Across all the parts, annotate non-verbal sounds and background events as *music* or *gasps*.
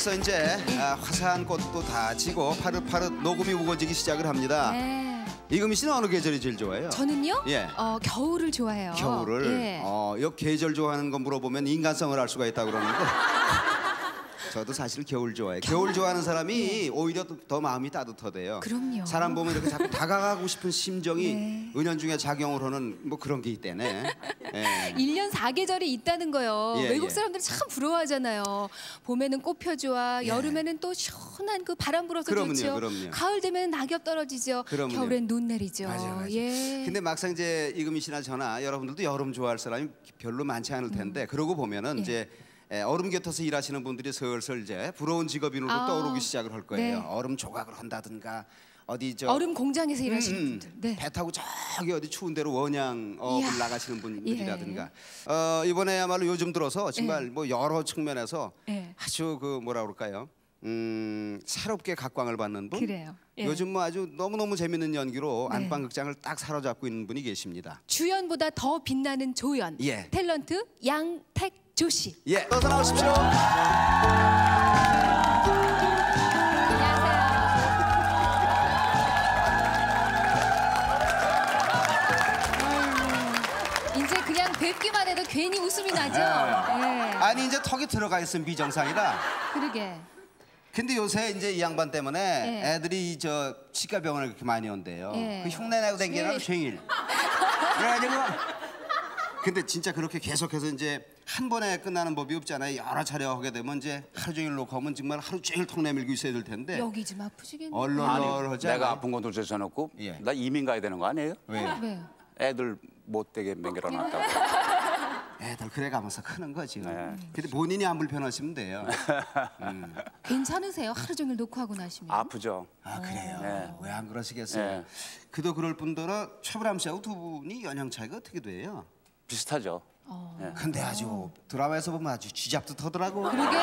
벌써 이제 아, 화사한 꽃도 다 지고 파릇파릇 녹음이 우거지기 시작을 합니다. 네. 이금희 씨는 어느 계절이 제일 좋아해요? 저는요? 예. 어, 겨울을 좋아해요. 겨울을. 예. 어, 이 계절 좋아하는 거 물어보면 인간성을 알 수가 있다 그러는데. 저도 사실 겨울 좋아해요. 겨울 좋아하는 사람이 오히려 더- 더 마음이 따뜻하대요. 그럼요. 사람 보면 이렇게 자꾸 다가가고 싶은 심정이 네. 은연중에 작용을 하는 뭐 그런 게 있대네. 예. *laughs* 일년 4계절이 있다는 거요. 예, 외국 예. 사람들은 참 부러워하잖아요. 봄에는 꽃 펴좋아, 여름에는 또 시원한 그 바람 불어서 예. 그럼요, 좋죠. 그럼요. 가을 되면 낙엽 떨어지죠. 그럼요. 겨울엔 눈 내리죠. 맞아, 맞아. 예. 근데 막상 이제 이금희 씨나 저나 여러분들도 여름 좋아할 사람이 별로 많지 않을 텐데 그러고 보면은 음. 예. 이제 에, 얼음 곁에서 일하시는 분들이 슬슬 이제 부러운 직업인으로 아, 떠오르기 시작을 할 거예요. 네. 얼음 조각을 한다든가 어디 저 얼음 공장에서 일하시는 음, 음. 분들. 네. 배 타고 저기 어디 추운 데로 원양업을 이야. 나가시는 분들이라든가 예. 어, 이번에야말로 요즘 들어서 정말 뭐 여러 측면에서 예. 아주 그 뭐라 그럴까요? 음, 새롭게 각광을 받는 분. 그래요. 예. 요즘 뭐 아주 너무 너무 재밌는 연기로 네. 안방극장을 딱 사로잡고 있는 분이 계십니다. 주연보다 더 빛나는 조연. 예. 탤런트 양택 조 씨. 예, 어서 나오십시오. 이제 그냥 뵙기만 해도 괜히 웃음이 나죠. 예. 아니 이제 턱이 들어가 있으면 비정상이다. 그러게. 근데 요새 이제 이 양반 때문에 예. 애들이 저 치과 병원을 그렇게 많이 온대요. 예. 그 흉내 내고 댕기는 하루 종일. 그래가지고 근데 진짜 그렇게 계속해서 이제 한 번에 끝나는 법이 없잖아요. 여러 차례 하게 되면 이제 하루 종일 놓고 하면 정말 하루 종일 턱 내밀고 있어야 될 텐데 여기 좀 아프시겠네. 얼얼얼하지 내가 않아요? 아픈 건 둘째 쳐놓고 예. 나 이민 가야 되는 거 아니에요? 왜요? 네. 애들 못되게 맹글어 놨다고. *laughs* 애들 그래 가면서 크는 거지. 네. 근데 본인이 안 불편하시면 돼요. *laughs* 괜찮으세요? 하루 종일 놓고 하고 나시면. 아프죠. 아 그래요? 네. 왜안 그러시겠어요? 네. 그도 그럴 뿐더러 최불암 씨하고 두 분이 연령 차이가 어떻게 돼요? 비슷하죠. 어. 예. 근데 아주 드라마에서 보면 아주 쥐잡듯 하더라고. 그러게요.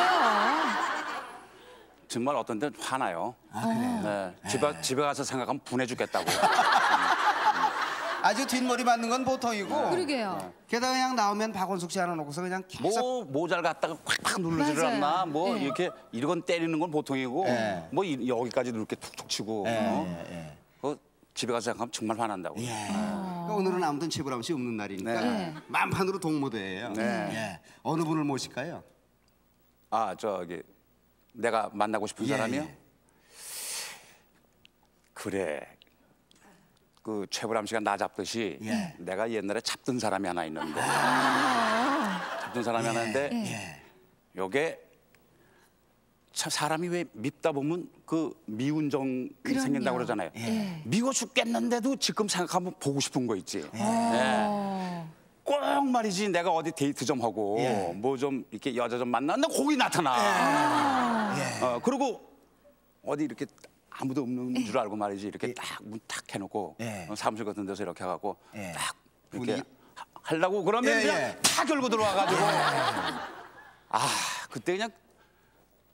정말 어떤 데는 화나요. 아 그래요? 네. 집에, 집에 가서 생각하면 분해 죽겠다고. *laughs* 아주 뒷머리 맞는 건 보통이고. 그러게요. 게다가 그냥 나오면 박원숙 씨 하나 놓고서 그냥 계속 뭐 모자를 갖다가 콱콱 누르지를 맞아요. 않나. 뭐 네. 이렇게 이건 때리는 건 보통이고 네. 뭐 이- 여기까지도 이렇게 툭툭 치고. 예, 어? 예, 예. 그거 집에 가서 생각하면 정말 화난다고. 예. 그러니까 오늘은 아무튼 최불암 씨 없는 날이니까 네. 만판으로 동무대예요. 네. 예. 어느 분을 모실까요? 아 저기 내가 만나고 싶은 예, 사람이요? 예. 그래. 그 최불암 씨가 나 잡듯이 예. 내가 옛날에 잡던 사람이 하나 있는데 아. 잡던 사람이 하나 있는데 예. 요게 참 사람이 왜 밉다 보면 그 미운 정이 그럼요. 생긴다고 그러잖아요. 예. 미워 죽겠는데도 지금 생각하면 보고 싶은 거 있지. 예. 어. 꼭 말이지 내가 어디 데이트 좀 하고 예. 뭐좀 이렇게 여자 좀 만났는데 거기 나타나. 예. 어, 그리고 어디 이렇게 아무도 없는 줄 알고 말이지 이렇게 딱문탁 해놓고 예. 어, 사무실 같은 데서 이렇게 해갖고 예. 딱 이렇게 하- 하려고 그러면 예, 그냥 예. 다 결고 들어와가지고 아 그때 그냥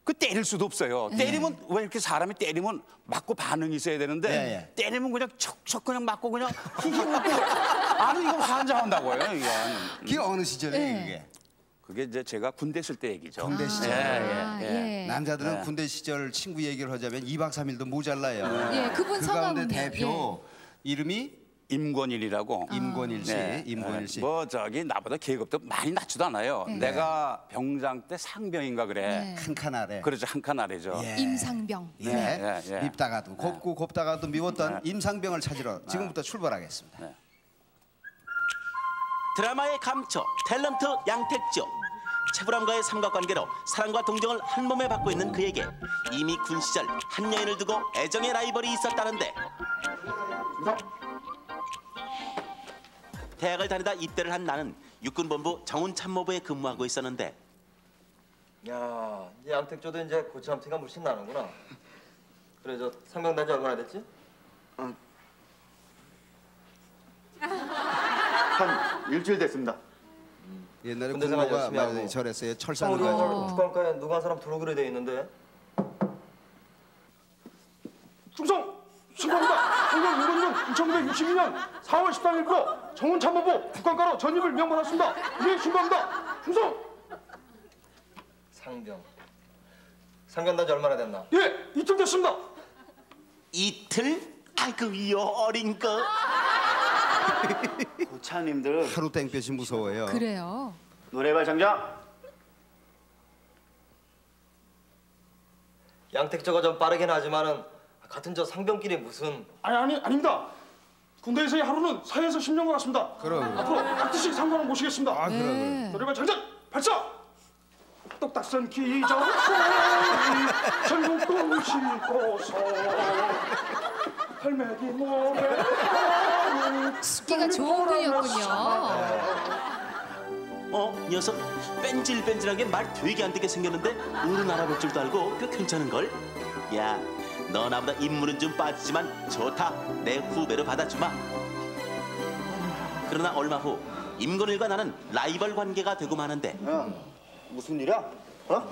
그 때릴 수도 없어요. 때리면 왜 이렇게 사람이 때리면 맞고 반응이 있어야 되는데 예, 예. 때리면 그냥 척척 그냥 맞고 그냥 히히 웃고 *laughs* 아니 이거 환장한다고요 이건. 그게 어느 시절이에요, 예. 그게? 그게 이제 제가 군대 있을 때 얘기죠. 군대 시절. 예, 아, 예, 예. 예. 남자들은 네. 군대 시절 친구 얘기를 하자면 2박 3일도 모자라요. 예, 그분 그 성함은요? 가운데 대표 이름이 임권일이라고. 임권일 씨, 네, 임권일 네. 씨. 뭐 저기 나보다 계급도 많이 낮지도 않아요. 네. 내가 병장 때 상병인가 그래. 네. 한칸 아래. 그렇죠 한 칸 아래죠. 예. 임상병. 예. 예, 예. 밉다가도 곱고 곱다가도 미웠던 임상병을 찾으러 지금부터 출발하겠습니다. 드라마의 감초, 탤런트 양택조. 최불암과의 삼각관계로 사랑과 동정을 한 몸에 받고 있는 그에게 이미 군 시절 한 여인을 두고 애정의 라이벌이 있었다는데 대학을 다니다 입대를 한 나는 육군본부 정훈참모부에 근무하고 있었는데 야, 이 양택조도 이제 고참티가 물씬 나는구나. 그래, 저 상병단지 얼마나 됐지? 한 일주일 됐습니다. 옛날에 군대 생활 군모가 열심히 많이 하고. 저랬어요. 참 철사는 가지고. 북한가에 누가 한 사람 들어오기로 돼 있는데. 충성! 신고합니다. 성경 윤건년 1962년 4월 13일부터 정훈참모부 북한가로 전입을 명받았습니다. 예, 신고합니다. 충성! 상병. 상견단 지 얼마나 됐나? 예, 이쯤 됐습니다. 이틀? 아이고 이 어린 거. *laughs* 고차님들 하루 땡볕이 무서워요. 그래요. 노래발 장장. 양택조가 좀 빠르긴 하지만은 같은 저 상병끼리 무슨 아니 아니 아닙니다. 군대에서의 하루는 사회에서 10년 것 같습니다. 그럼. 앞으로 반드시 상관을 모시겠습니다. 아 그래 그래. 네. 노래발 장전 발사! 똑딱선 기적 전국도 싣고서 할매기 노래 습기가 좋은 분이었군요. 어 녀석 뺀질뺀질하게 말 되게 안 되게 생겼는데 어른 알아볼 줄도 알고 꽤 괜찮은 걸. 야, 너 나보다 인물은 좀 빠지지만 좋다. 내 후배로 받아주마. 그러나 얼마 후 임건일과 나는 라이벌 관계가 되고 마는데 야, 무슨 일이야? 어?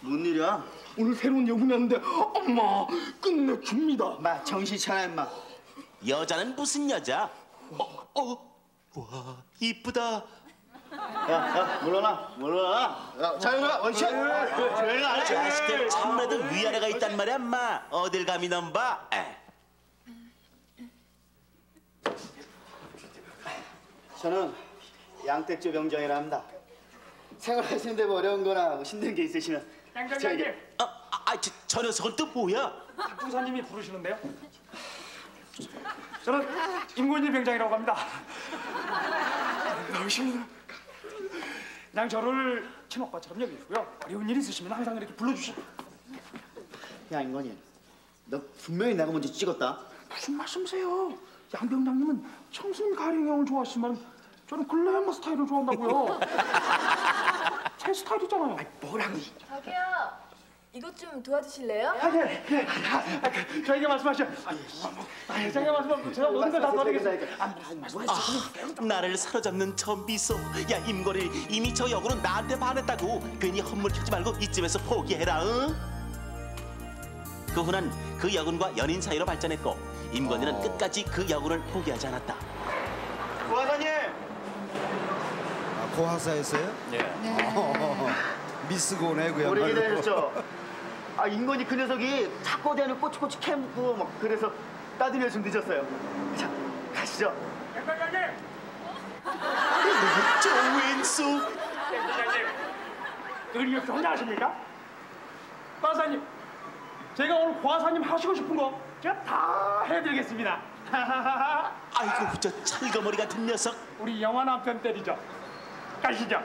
무슨 일이야? 오늘 새로운 여군이 왔는데 엄마 끝내줍니다. 마 정신 차려 임마. 여자는 무슨 여자? 어, 어, 와 이쁘다. 야, 야, 물러나, 물러나. 야, 자영아, 원샷. 조용히 안 해. 자식들 참나도 위아래가 있단 말이야, 엄마. 어딜 감히 넘봐? 에. 저는 양택조 병장이라 합니다. 생활하시는데 뭐 어려운 거나 힘든 게 있으시면 양장장님, 아, 아, 아, 저, 저 녀석은 또 뭐야? 부사님이 부르시는데요. 저는 임건일 병장이라고 합니다. 나오시면 그냥 저를 친오빠처럼 여기고요. 어려운 일 있으시면 항상 이렇게 불러주시. 야, 인건이. 너 분명히 내가 먼저 찍었다. 무슨 말씀이세요? 양 병장님은 청순 가령형을 좋아하시지만 저는 글래머 스타일을 좋아한다고요. *laughs* 제 스타일이잖아요. 뭐라고? 저기요. 이것 좀 도와주실래요? 아, 예, 예. 아, 아, 그, 저희가 말씀하시죠. 아, 예. 아, 예. 저희가 말씀하면 제가 모든 걸다 도와드리겠습니다. 아, 말씀하시죠. 나를 사로잡는 저 미소. 야, 임거릴 이미 저 역으로 나한테 반했다고. 괜히 헛물 켜지 말고 이쯤에서 포기해라. 응? 그 후는 그 여군과 연인 사이로 발전했고 임건일은 끝까지 그 여군을 포기하지 않았다. 부하사님. 아, 고학사였어요? 네. 미스고네 우리 그야말로. 기다렸죠. 아, 인건이 그 녀석이 자꾸 대는 꼬치꼬치 캐묻고 막 그래서 따들려 좀 늦었어요. 자, 가시죠. 병장님, 저 왼손. 병장님. 그리고 경례하십니까? 과사님, 제가 오늘 과사님 하시고 싶은 거 제가 다 해드리겠습니다. *laughs* 아이고, 저 찰거머리 같은 녀석. 우리 영화 남편 때리죠. 가시죠.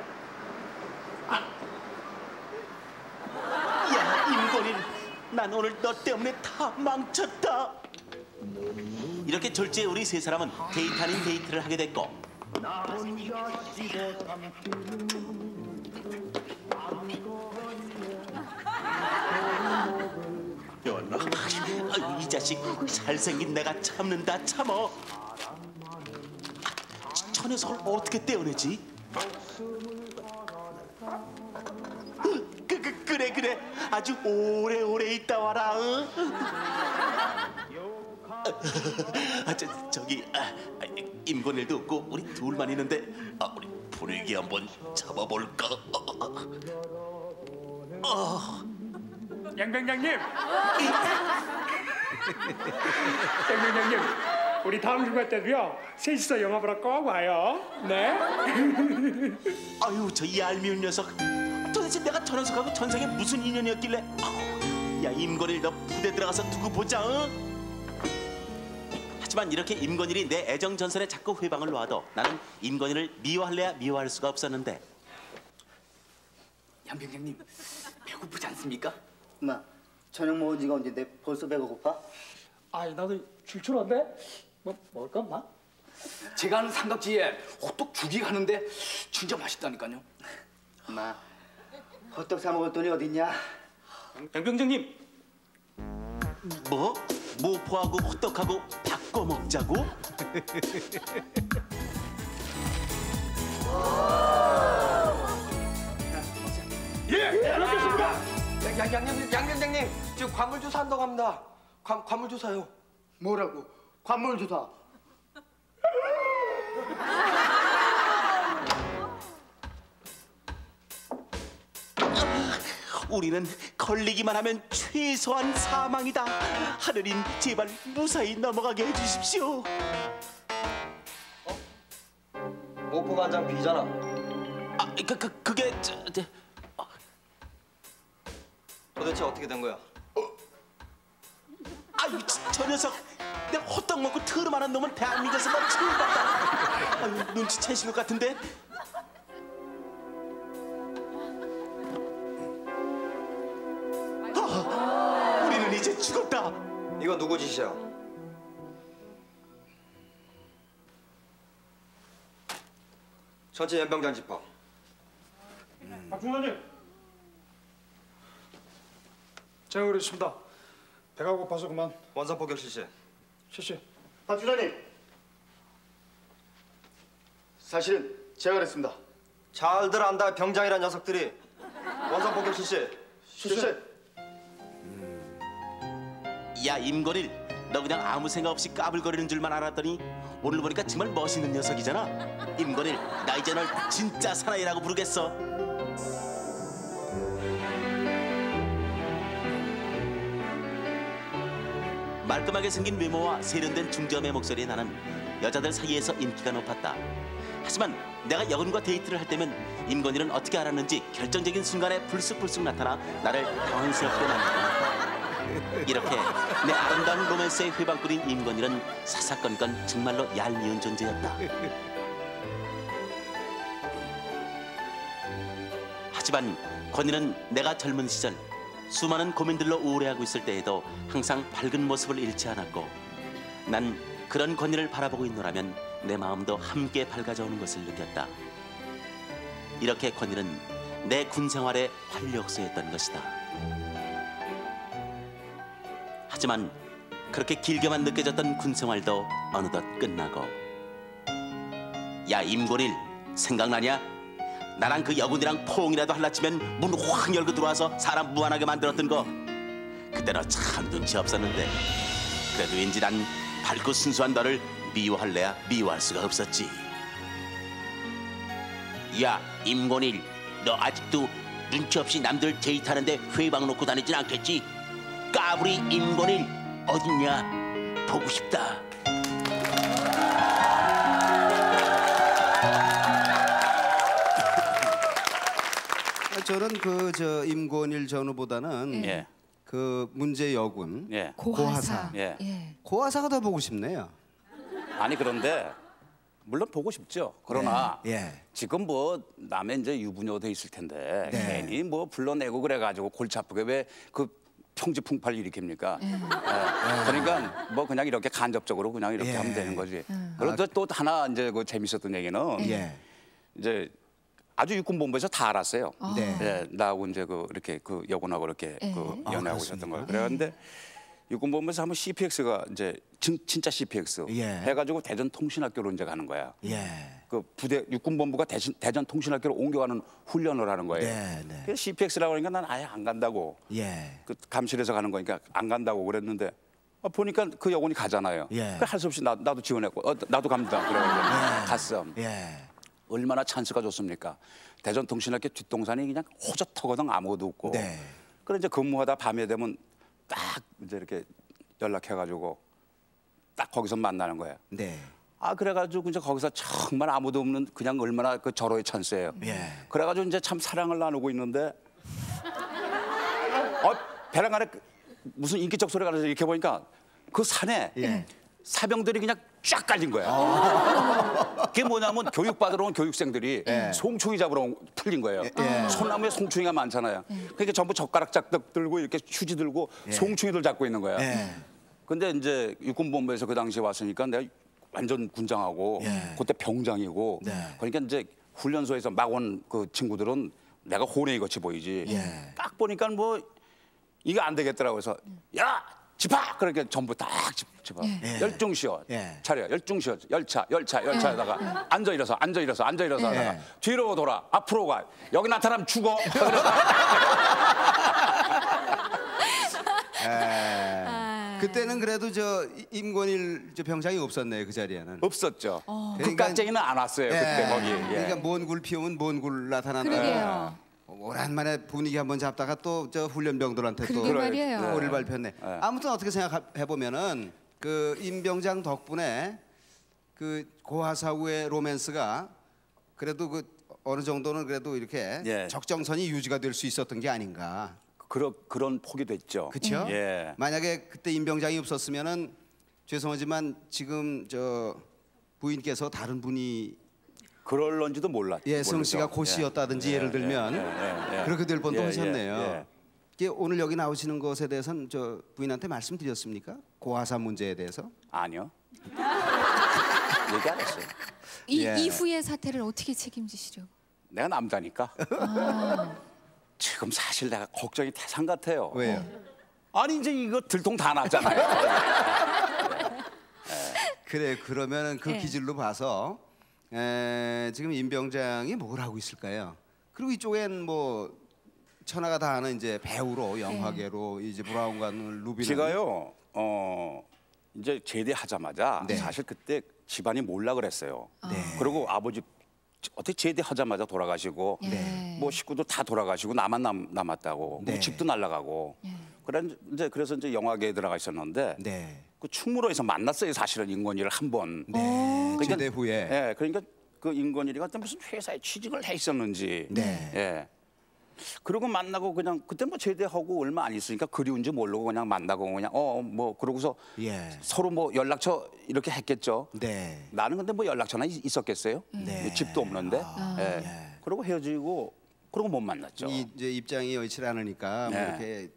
야, 임건일. 난 오늘 너 때문에 다 망쳤다. 이렇게 졸지에 우리 세 사람은 데이트 아닌 데이트를 하게 됐고 연아, 아유, 이 자식 잘생긴 내가 참는다 참어. 저- 저 녀석을 어떻게 떼어내지? 그, 그래 그래 아주 오래오래 있다 와라 응? *laughs* 아, 저, 저기 아, 아, 임건일도 없고 우리 둘만 있는데 아, 우리 분위기 한번 잡아볼까 어, 양 병장님. 양 병장님, 우리 다음 휴가 때도요 셋이서 영화 보러 꼭 와요. 네. 아유 저 얄미운 녀석 녀석하고 전생에 무슨 인연이었길래 아우, 야 임건일 너 부대 들어가서 두고 보자 응? 하지만 이렇게 임건일이 내 애정 전선에 자꾸 회방을 놔도 나는 임건일을 미워할래야 미워할 수가 없었는데 양 병장님 배고프지 않습니까? 엄마, 저녁 먹은 지가 언젠데 벌써 배가 고파? 아이 나도 출출한데 뭐 먹을까 마? 제가 아는 삼각지에 호떡 죽이 가는데 진짜 맛있다니까요. 엄마, 호떡 사 먹을 돈이 어딨냐? 양 병장님 뭐? 모포하고 호떡하고 바꿔 먹자고? 예, 알겠습니다. 양, 양, 양, 양 병장님 지금 관물조사 한다고 합니다. 관, 관물조사요. 뭐라고? 관물 조사. 우리는 걸리기만 하면 최소한 사망이다. 하느님 제발 무사히 넘어가게 해주십시오. 목포 간장 비잖아. 아, 그, 그 그게 저, 저, 도대체 어떻게 된 거야? 아유 저, 저 녀석 내가 호떡 먹고 트름 하는 놈은 대한민국에서 난 처음 봤다. 아유 눈치채신 것 같은데. 죽었다. 이거 누구 짓이야? 전체 연병장 집합. 박 중사님. 제가 그랬습니다. 배가 고파서 그만 원산 포격 실시. 실시. 박 주사님. 사실은 제가 그랬습니다. 잘들 안다 병장이란 녀석들이 원산 포격 실시. 실시. 야 임거릴. 너 그냥 아무 생각 없이 까불거리는 줄만 알았더니 오늘 보니까 정말 멋있는 녀석이잖아. 임거릴 나 이제 널 진짜 사나이라고 부르겠어. 말끔하게 생긴 외모와 세련된 중저음의 목소리에 나는 여자들 사이에서 인기가 높았다. 하지만 내가 여군과 데이트를 할 때면 임건일은 어떻게 알았는지 결정적인 순간에 불쑥불쑥 나타나 나를 당황스럽게 만들었다 이렇게 내 아름다운 로맨스의 회방꾼인 임건일은 사사건건 정말로 얄미운 존재였다. 하지만 건일은 내가 젊은 시절 수많은 고민들로 우울해하고 있을 때에도 항상 밝은 모습을 잃지 않았고 난 그런 건일을 바라보고 있노라면 내 마음도 함께 밝아져오는 것을 느꼈다. 이렇게 건일은 내 군 생활의 활력소였던 것이다. 하지만 그렇게 길게만 느껴졌던 군 생활도 어느덧 끝나고 야 임곤일 생각나냐? 나랑 그 여군이랑 포옹이라도 할라치면 문 확 열고 들어와서 사람 무한하게 만들었던 거 그때 너 참 눈치 없었는데 그래도 왠지 난 밝고 순수한 너를 미워할래야 미워할 수가 없었지 야 임곤일 너 아직도 눈치 없이 남들 데이트하는데 회방 놓고 다니진 않겠지? 까불이 임건일 어딨냐 보고 싶다 *laughs* 저는 그 저 임권일 전후보다는 예. 그 문제 여군 예. 고하사. 예. 예. 고하사가 더 보고 싶네요. 아니 그런데 물론 보고 싶죠. 그러나 예. 지금 뭐 남의 이제 유부녀 돼 있을 텐데 네. 괜히 뭐 불러내고 그래가지고 골치 아프게 왜 그 평지 풍파를 일으킵니까? 예. 그러니까 뭐 그냥 이렇게 간접적으로 그냥 이렇게 예. 하면 되는 거지. 그리고 또, 또 하나 이제 그 재밌었던 얘기는 예. 이제 아주 육군 본부에서 다 알았어요. 네. 예, 나하고 이제 그 이렇게 그 여군하고 이렇게 예. 그 아, 연애하고 있었던 거예요. 그랬는데 육군 본부에서 한번 CPX가 이제 진, 진짜 CPX 예. 해가지고 대전 통신학교로 이제 가는 거야. 예. 그 부대 육군본부가 대신 대전 통신학교로 옮겨가는 훈련을 하는 거예요. 네, 네. 그래서 CPX라고 하니까 난 아예 안 간다고. 예. 그 감실에서 가는 거니까 안 간다고 그랬는데 아, 보니까 그 여군이 가잖아요. 예. 할수 없이 나, 나도 지원했고 어, 나도 갑니다. 그래가지고 갔어. 예. 얼마나 찬스가 좋습니까? 대전 통신학교 뒷동산이 그냥 호젓하거든 아무것도 없고. 네. 그래 이제 근무하다 밤에 되면 딱 이제 이렇게 연락해가지고 딱 거기서 만나는 거예요. 네. 아 그래가지고 이제 거기서 정말 아무도 없는 그냥 얼마나 그 절호의 찬스예요. 예. 그래가지고 이제 참 사랑을 나누고 있는데 어 배랑 안에 그 무슨 인기적 소리가 나서 이렇게 보니까 그 산에 예. 사병들이 그냥 쫙 깔린 거야. 그게 뭐냐면 교육받으러 온 교육생들이 예. 송충이 잡으러 온- 풀린 거예요. 예. 소나무에 송충이가 많잖아요. 그러니까 전부 젓가락 짝딱 들고 이렇게 휴지 들고 송충이들 잡고 있는 거야. 예. 근데 이제 육군본부에서 그 당시에 왔으니까 내가 완전 군장하고 예. 그때 병장이고 네. 그러니까 이제 훈련소에서 막 온 그 친구들은 내가 호랭이 같이 보이지. 예. 딱 보니까 뭐 이게 안 되겠더라고 그래서 야 집합 그렇게 전부 딱 집, 집합 예. 열중 쉬어 예. 차려 열중 쉬어 열차 열차 열차에다가 앉아 일어서 앉아 일어서 앉아 일어서 하다가 예. 뒤로 돌아 앞으로 가 여기 나타나면 죽어 *laughs* 예. 그때는 그래도 저 임권일 저 병장이 없었네요 그 자리에는. 없었죠 그러니까- 극각쟁이는 안 왔어요 그때 예. 거기 예. 그러니까 먼 굴 피우면 먼 굴 나타난다. 그러게요. 오랜만에 분위기 한번 잡다가 또 저 훈련병들한테 또 말이에요. 꼬리를 밟혔네. 네. 아무튼 어떻게 생각해 보면은 그 임병장 덕분에 그 고하사우의 로맨스가 그래도 그 어느 정도는 그래도 이렇게 예. 적정선이 유지가 될 수 있었던 게 아닌가. 그런 그런 폭이 됐죠. 그렇죠? 예. 만약에 그때 임병장이 없었으면은 죄송하지만 지금 저 부인께서 다른 분이 그럴런지도 몰랐. 예, 성 씨가. 고씨였다든지 예. 예를 예, 들면 예, 예, 예. 그렇게 될 뻔도 예, 예, 하셨네요. 예. 이게 오늘 여기 나오시는 것에 대해서는 저 부인한테 말씀드렸습니까? 고하사 문제에 대해서? 아니요. *laughs* 얘기 안 했어요. 이 예. 이후의 사태를 어떻게 책임지시려고? 내가 남자니까. 지금 사실 내가 걱정이 태산 같아요. 왜요? 아니 이제 이거 들통 다 났잖아요. *laughs* 그래 그러면은 그 예. 기질로 봐서 에, 지금 임병장이 뭘 하고 있을까요? 그리고 이쪽엔 뭐 천하가 다 아는 이제 배우로 영화계로 이제 브라운과 루비는 제가요. 어 이제 제대하자마자 네. 사실 그때 집안이 몰라 그랬어요. 네. 그리고 아버지 어떻게 제대하자마자 돌아가시고 네. 뭐 식구도 다 돌아가시고 나만 남, 남았다고 네. 뭐 집도 날라가고 그래 이제 그래서 이제 영화계에 들어가 있었는데 네. 그 충무로에서 만났어요 사실은 인권이를 한번 네. 제대 후에 예 그러니까 그 인권이가 그때 무슨 회사에 취직을 해 있었는지 네. 예 그러고 만나고 그냥 그때 뭐 제대하고 얼마 안 있으니까 그리운지 모르고 그냥 만나고 그냥 어 뭐 그러고서 예. 서로 뭐 연락처 이렇게 했겠죠 네. 나는 근데 뭐 연락처나 있- 있었겠어요 네. 집도 없는데 아. 예. 예. 그러고 헤어지고 그러고 못 만났죠 이 이제 입장이 여의치 않으니까 뭐 네. 이렇게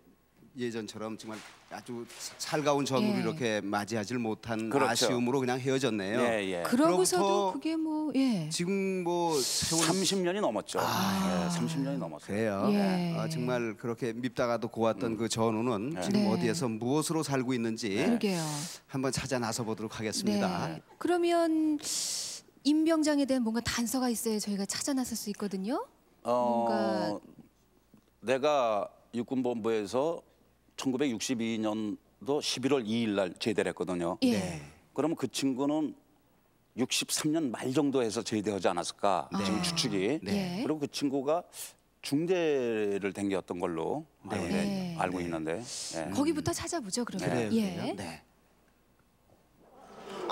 예전처럼 정말 아주 살가운 전우를 예. 이렇게 맞이하질 못한 그렇죠. 아쉬움으로 그냥 헤어졌네요. 예, 예. 그러고서도 그게 뭐 예. 지금 뭐 세월 30년이 넘었죠 예, 30년이 넘었어요 그래요. 예. 아, 정말 그렇게 밉다가도 고왔던 그 전우는 지금 네. 어디에서 무엇으로 살고 있는지 그러게요. 한번 찾아 나서 보도록 하겠습니다. 네. 그러면 임병장에 대한 뭔가 단서가 있어야 저희가 찾아 나설 수 있거든요. 뭔가- 어, 내가 육군본부에서 1962년도 11월 2일 날 제대를 했거든요. 예. 네. 그러면 그 친구는 63년 말 정도 해서 제대하지 않았을까 지금 추측이. 네. 그리고 그 친구가 중대를 댕겼던 걸로 알고, 네. 알고 있는데. 예. 거기부터 찾아보죠 그러면. 예. 네.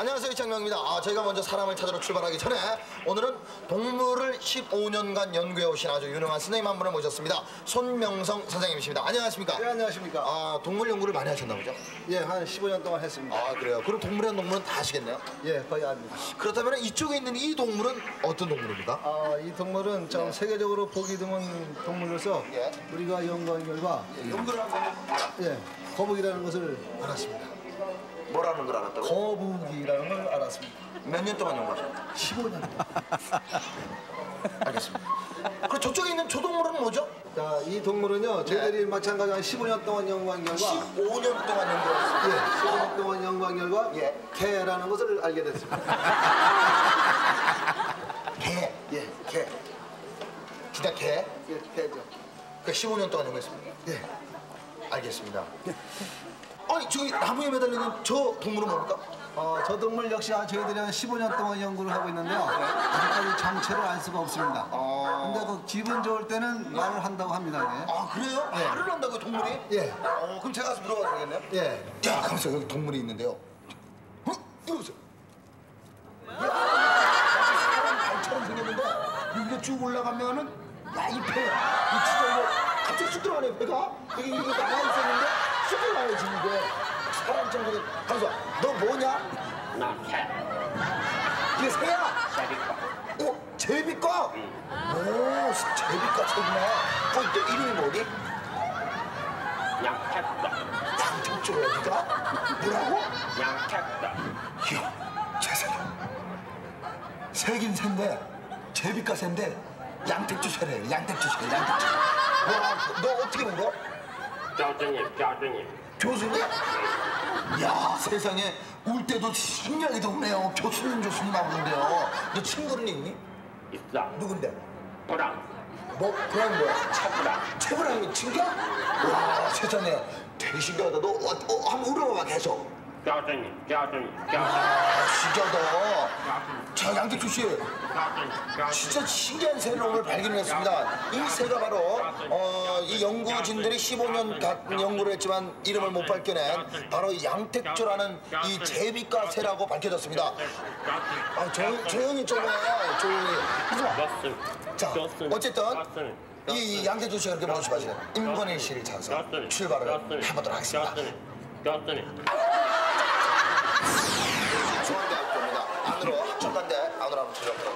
안녕하세요 이창명입니다. 아, 저희가 먼저 사람을 찾으러 출발하기 전에 오늘은 동물을 15년간 연구해 오신 아주 유능한 선생님 한 분을 모셨습니다. 손명성 선생님이십니다. 안녕하십니까? 네, 안녕하십니까. 아 동물 연구를 많이 하셨나 보죠? 예, 한 15년 동안 했습니다. 아 그래요. 그럼 동물이란 동물은 다 아시겠네요. 예, 거의 압니다. 그렇다면 이쪽에 있는 이 동물은 어떤 동물입니까? 아, 이 동물은 좀 세계적으로 보기 드문 동물로서 예. 우리가 연구한 결과 연구를 한번 예, 거북이라는 것을 알았습니다. 뭐라는 걸 알았다고? 거북이라는 걸 알았습니다. 몇 년 동안 연구하셨나요? 15년. *laughs* 알겠습니다. 그럼 저쪽에 있는 저 동물은 뭐죠? 자, 이 동물은요, 저희들이 마찬가지로 한 15년 동안 연구한 결과 15년 동안 연구했습니다. 예, 15년 동안 연구한 결과 예. 개라는 것을 알게 됐습니다. *laughs* 개. 예, 개. 진짜 개? 예, 개죠. 그 15년 동안 연구했습니다. 예. 알겠습니다. 아니 저기 나무에 매달려 있는 저 동물은 뭡니까? 어, 저 동물 역시 저희들이 한 15년 동안 연구를 하고 있는데요. 아직까지 정체를 알 수가 없습니다. 아. 근데 그 기분 좋을 때는 말을 한다고 합니다. 이게. 아 그래요? 말을 한다고 동물이? 예. 어 그럼 제가 가서 물어봐도 되겠네요? 예. 야 가만있어 여기 동물이 있는데요. 어? 이거 보세요. 사람 발처럼 생겼는데 여기가 쭉 올라가면은 야이 배, 이 진짜 이거 갑자기 쑥 들어가네 배가. 이게 이게 나가 있었는데 쑥 들어가요 지금 이게. 사람처럼 생겼. 가만있어. 너 뭐냐? 나 새. 이게 새야. 새니까. 어? 제비과? 오, 제비과 새구나. 어, 너 이름이 뭐니? 양택다. 양쪽쪽이야, 니가? 뭐라고? 양택다. 이야, 세상에. 새긴 새인데, 제비과 새인데, 양택주 새래, 양택주 새, 양택주. 와, 너 어떻게 물어? 교수님, 교수님. 교수님? 야 세상에 울 때도 신기하게 덥네요. 교수님, 교수님 하는데요. 너 친구는 있니? 있어. 누군데? 브랑. 뭐, 그냥 뭐야? 차브랑. 최불암이 친구야? 와 세상에 되게 신기하다. 너 어, 어, 한번 울어봐봐 계속. 아, 진짜다. 자, 양택조 씨. 진짜 신기한 새를 오늘 발견했습니다. 이 새가 바로 어, 이 연구진들이 15년 다 연구를 했지만 이름을 못 밝혀낸 바로 이 양택조라는 이 제비과 새라고 밝혀졌습니다. 아, 조, 조용히 좀 해. 조용히. 하지 마. 자, 어쨌든 이 양택조 씨가 그렇게 싶어하시는 임권일 씨를 찾아서 출발을 해보도록 하겠습니다. 중앙대학교입니다. 안으로 학점간대 안으로 한번 하겠습니다.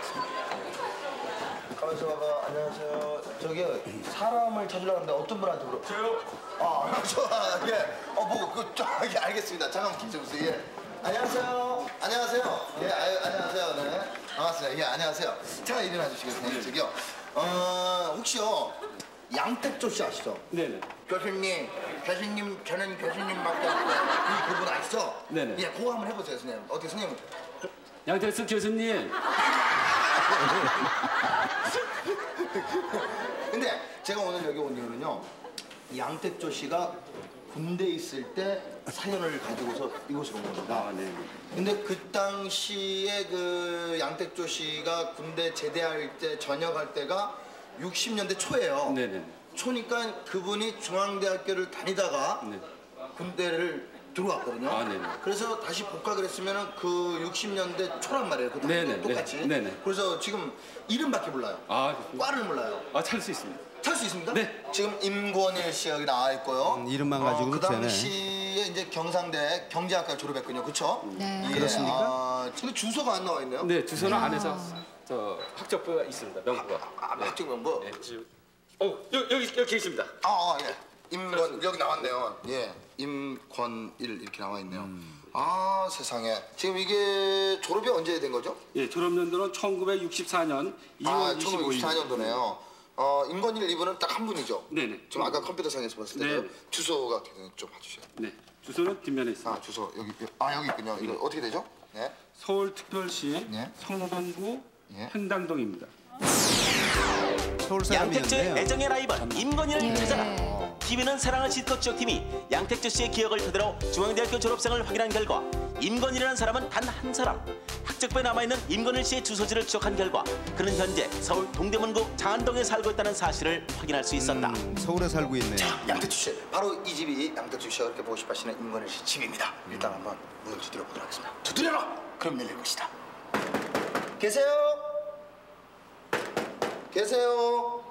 가만있어 봐봐. 안녕하세요. 저기 사람을 찾으려고 하는데 어떤 분한테 물어? 저요. 아, *laughs* 저, 예. 어, 뭐, 그, 저기 알겠습니다. 잠깐만 기다려주세요. 예. 안녕하세요. 안녕하세요. 예, 아유, 안녕하세요. 네. 반갑습니다. 예, 안녕하세요. 잠깐 일어나 주시겠어요? 저기요. 어, 혹시요. 양택조 씨 아시죠? 네네. 교수님, 교수님, 저는 교수님밖에 없고 그 그분 아시죠? 네네. 예, 그거 한번 해보세요, 선생님. 어떻게 선생님? 양태수 교수님. *laughs* 근데 제가 오늘 여기 온 이유는요. 양택조 씨가 군대에 있을 때 사연을 가지고서 이곳으로 온 겁니다. 아, 네. 근데 그 당시에 그 양택조 씨가 군대 제대할 때 전역할 때가 60년대 초예요. 네네. 초니까 그분이 중앙대학교를 다니다가 네. 군대를 들어왔거든요. 아, 네네. 그래서 다시 복학을 했으면 그 60년대 초란 말이에요. 그 네네, 똑같이. 네, 네네. 그래서 지금 이름밖에 몰라요. 아. 과를 몰라요. 아, 찾을 수 있습니다. 찾을 수 있습니까? 네. 지금 임권일 씨 여기 나와 있고요. 음, 이름만 가지고 그 되네. 당시에 이제 경상대 경제학과 졸업했군요. 그렇죠? 네. 그렇습니까? 아, 근데 주소가 안 나와 있네요. 네, 주소는 안에서 저 학적부가 있습니다. 명부가. 아, 학종 명부. 네, 지금- 어, 여기 여기 여기 계십니다. 아, 아, 예. 임권 여기 나왔네요. 예. 임권일 이렇게 나와 있네요. 음. 아, 세상에. 지금 이게 졸업이 언제 된 거죠? 예, 졸업 연도는 1964년 2월 아, 25일. 1964년도네요. 어, 임권일 이분은 딱 한 분이죠. 네네. 지금 아까 컴퓨터상에서 봤을 때. 주소가 좀 봐주세요. 네. 주소는 뒷면에 있습니다. 아, 주소 여기 아 여기 있군요. 이거 어떻게 되죠? 네. 서울특별시 네. 성동구 예. 행당동입니다. 서울 양택조의 사람이었네요. 애정의 라이벌 임건희를 예. 찾아라 TV는 사랑을 싣고 지역팀이 양택조 씨의 기억을 토대로 중앙대학교 졸업생을 확인한 결과 임건희라는 사람은 단 한 사람 학적부에 남아있는 임건일 씨의 주소지를 추적한 결과 그는 현재 서울 동대문구 장안동에 살고 있다는 사실을 확인할 수 있었다 음, 서울에 살고 있네요. 양택주 씨. 바로 이 집이 양택주 씨가 그렇게 보고 싶어하시는 임건일 씨 집입니다. 일단 한번 문을 두드려 보도록 하겠습니다. 두드려라. 그럼 열릴 것이다. 계세요? 계세요?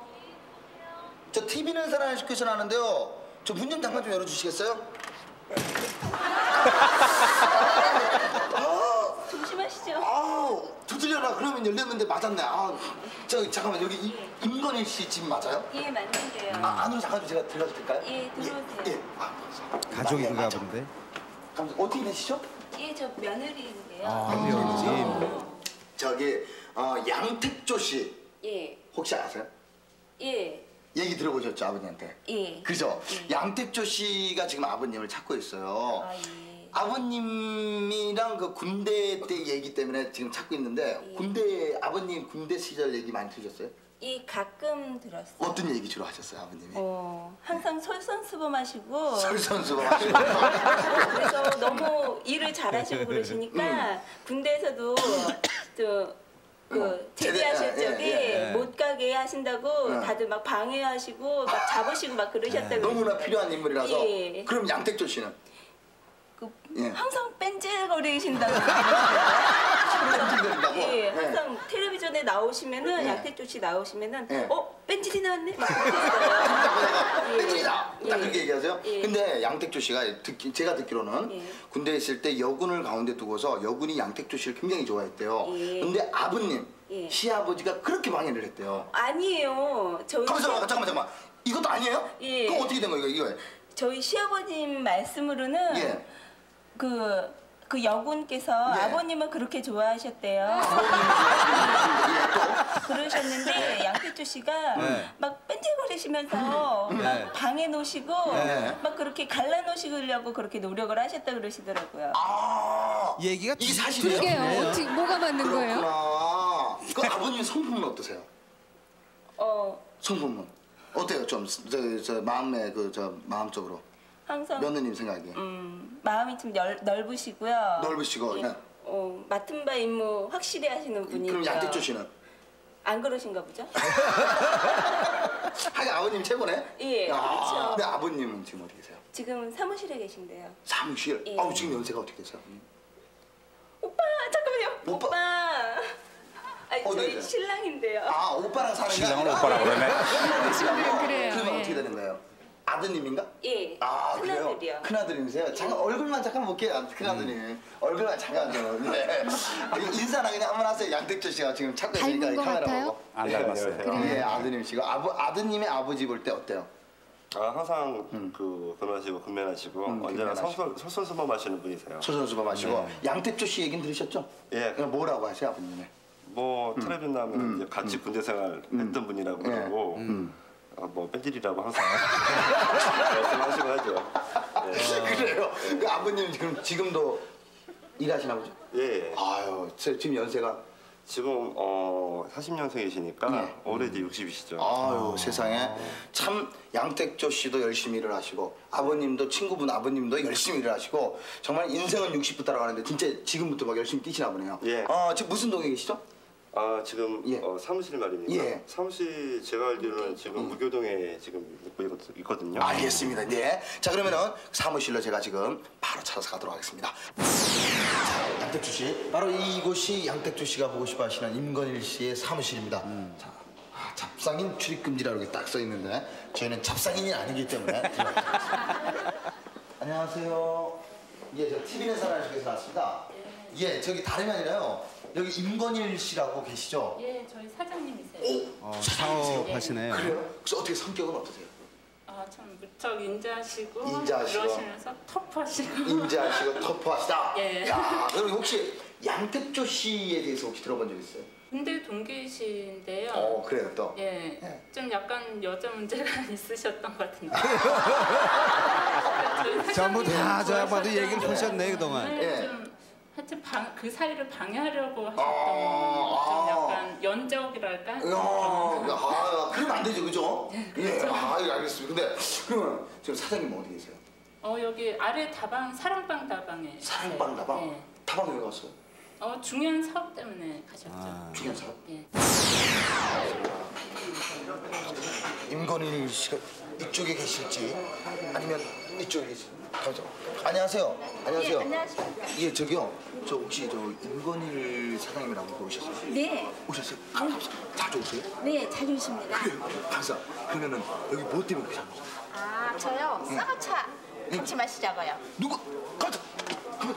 저 TV는 사랑을 시켜서 나는데요. 저 문 좀 잠깐 좀 열어주시겠어요? *laughs* 아, 조심하시죠. 아우 두드려라 그러면 열렸는데 맞았네. 아, 저 잠깐만 여기 이- 임건일 씨 집 맞아요? 예, 맞는데요. 아, 안으로 잠깐 좀 제가 들어가도 될까요? 예, 들어오세요. 예, 예. 아, 가족인가. 본데. 감사- 어떻게 되시죠? 예, 저 며느리인데요. 아, 며느님. 저기 어, 양택조 씨 예, 혹시 아세요? 예, 얘기 들어보셨죠 아버님한테? 예. 그죠? 양택조 씨가 지금 아버님을 찾고 있어요. 아, 예. 아버님이랑 그 군대 때 얘기 때문에 지금 찾고 있는데 예. 군대 아버님 군대 시절 얘기 많이 들으셨어요? 예, 가끔 들었어요. 어떤 얘기 주로 하셨어요 아버님이? 어, 항상 솔선수범하시고 설선수범하시고 *laughs* 그래서 너무 일을 잘하시고 그러시니까 군대에서도 저 그 제대하실 제대- 예, 적에 예, 예. 못 가게 하신다고 예. 다들 막 방해하시고 막 잡으시고 막 그러셨다고 너무나. 필요한 인물이라서 예. 그럼 양택조 씨는 그 예. 항상 뺀질거리신다고 뺀질거린다고? 예, 예. 항상 텔레비전에 나오시면은 예. 양태조 씨 나오시면은 예. 어 뺀질이 나왔네 막 그러셨어요. *laughs* 예. 뺀질이다! 딱 예. 그렇게 얘기하세요? 예. 근데 양택조 씨가 듣기, 제가 듣기로는 예. 군대에 있을 때 여군을 가운데 두고서 여군이 양택조 씨를 굉장히 좋아했대요. 예. 근데 아버님, 예. 시아버지가 그렇게 방해를 했대요. 아니에요. 저희 봐, 잠깐만, 잠깐만. 이것도 아니에요? 예. 그럼 어떻게 된 거예요, 이거? 저희 시아버님 말씀으로는 예. 그, 그 여군께서 예. 아버님을 그렇게 좋아하셨대요. 그러셨는데 양태조 씨가 네. 막 뺀질거리시면서 음. 네. 막 방해 놓으시고 네. 막 그렇게 갈라 놓으시려고 그렇게 노력을 하셨다 그러시더라고요. 아, 얘기가 이게 두- 사실이에요? 두 개요. 어떻게 뭐가 맞는 거예요? 그렇구나. 그 아버님 성품은 어떠세요? 어, 성품은 어때요? 좀저 저 마음의 그저 마음적으로 항상 며느님 생각에 음, 마음이 좀 넓, 넓으시고요. 넓으시고 예. 네. 어, 맡은 바 임무 확실히 하시는 분이고요. 그럼 양택조 씨는 안 그러신가 보죠? *laughs* 하긴 아버님 최고네. 예, 야, 그렇죠. 근데 아버님은 지금 어디 계세요? 지금 사무실에 계신데요. 사무실. 예. 아우 지금 연세가 어떻게 되세요? 오빠 잠깐만요. 오빠. 오빠. 아니 어, 저희 네. 신랑인데요. 아 오빠랑 사는 게 신랑은 아니라 오빠라 그러네. *laughs* 그래요, 그러면 예. 어떻게 되는 거예요? 아드님인가? 예. 아 큰아들이요. 그래요? 큰아들이세요? 잠깐 얼굴만 잠깐 볼게요. 큰아들님 얼굴만 잠깐 좀. 네. 인사나 그냥 한번 하세요. 양택조 씨가 지금 찾고 있으니까 카메라 같아요? 보고. 안 닮았어요. 예, 아드님이시고 아버 아드님의 아버지 볼 때 어때요? 아, 항상 그 근하시고 근면하시고 음, 언제나 근면하시고. 성선 솔선수범 하시는 분이세요. 소선수범 하시고 양택조 씨 얘기는 들으셨죠? 예. 그럼 뭐라고 하세요 아버님은? 뭐 나오면 이제 같이 군대 생활 했던 분이라고 예. 그러고 아, 뭐 뺀질이라고 항상 *laughs* 말씀하시고 하죠. 예. *laughs* 그래요. 그 아버님 지금 지금도 일하시나 보죠? 예. 아유, 저 지금 연세가 지금 어 40년생이시니까 예. 올해 이제 60이시죠. 아유 세상에 참 양택조 씨도 열심히 일을 하시고 아버님도 친구분 아버님도 열심히 일을 하시고 정말 인생은 60부터라고 하는데 진짜 지금부터 막 열심히 뛰시나 보네요. 예. 어 지금 무슨 동에 계시죠? 아 지금 예. 어, 사무실 말입니다. 예. 사무실 제가 알기로는 지금 무교동에 지금 있고 있- 있거든요. 알겠습니다. 네. 자 그러면은 사무실로 제가 지금 바로 찾아서 가도록 하겠습니다. 자, 양택조 씨, 바로 이곳이 양택조 씨가 보고 싶어하시는 임건일 씨의 사무실입니다. 자, 아, 잡상인 출입 금지라고 이렇게 딱써 있는데 저희는 잡상인이 아니기 때문에. *laughs* 안녕하세요. 예, 저 TV 내사라에서 나왔습니다. 예, 저기 다름이 아니라요. 여기 임건일 씨라고 계시죠? 예, 저희 사장님이세요. 오, 어, 사업하시네요. 그래요? 혹시 어떻게 성격은 어떠세요? 아, 참 무척 인자하시고, 인자하시고. 그러시면서 터프하시고. 인자하시고 *laughs* 터프하시다. 예. 야, 그럼 혹시 양택조 씨에 대해서 혹시 들어본 적 있어요? 군대 동기이신데요. 어, 그래요 또. 예, 예. 좀 약간 여자 문제가 *laughs* 있으셨던 것 같은데. 저희 전부 다 저 양반도 얘기를 하셨네 그동안. 네, 예. 좀 하여튼 방, 그 사이를 방해하려고 하셨던 아, 좀 아. 약간 연적이랄까? 야, 아, 그러면 안 되죠, 그죠? 예, 그렇죠. 아, 예, 알겠습니다. 근데 그러면 지금 사장님 어디 계세요? 어 여기 아래 다방 사랑방 다방에 사랑방. 다방? 예. 다방 왜 갔어요? 어 중요한 사업 때문에 가셨죠. 아. 중요한 사람? 예. 임건일 씨가 이쪽에 계실지 아니면 이쪽에 계실지. 가죠. 안녕하세요. 안녕하세요. 예, 안녕하십니까. 예, 저기요. 저 혹시 저 임건일 사장님이라고 보셨어요? 네. 오셨어요? 아, 자주 오세요? 네, 자주 오십니다. 감사. 그러면은 여기 뭐 때문에 그러셨 아, 저요. 쌍화차 같이 마시자고요. 누구? 가자. 한번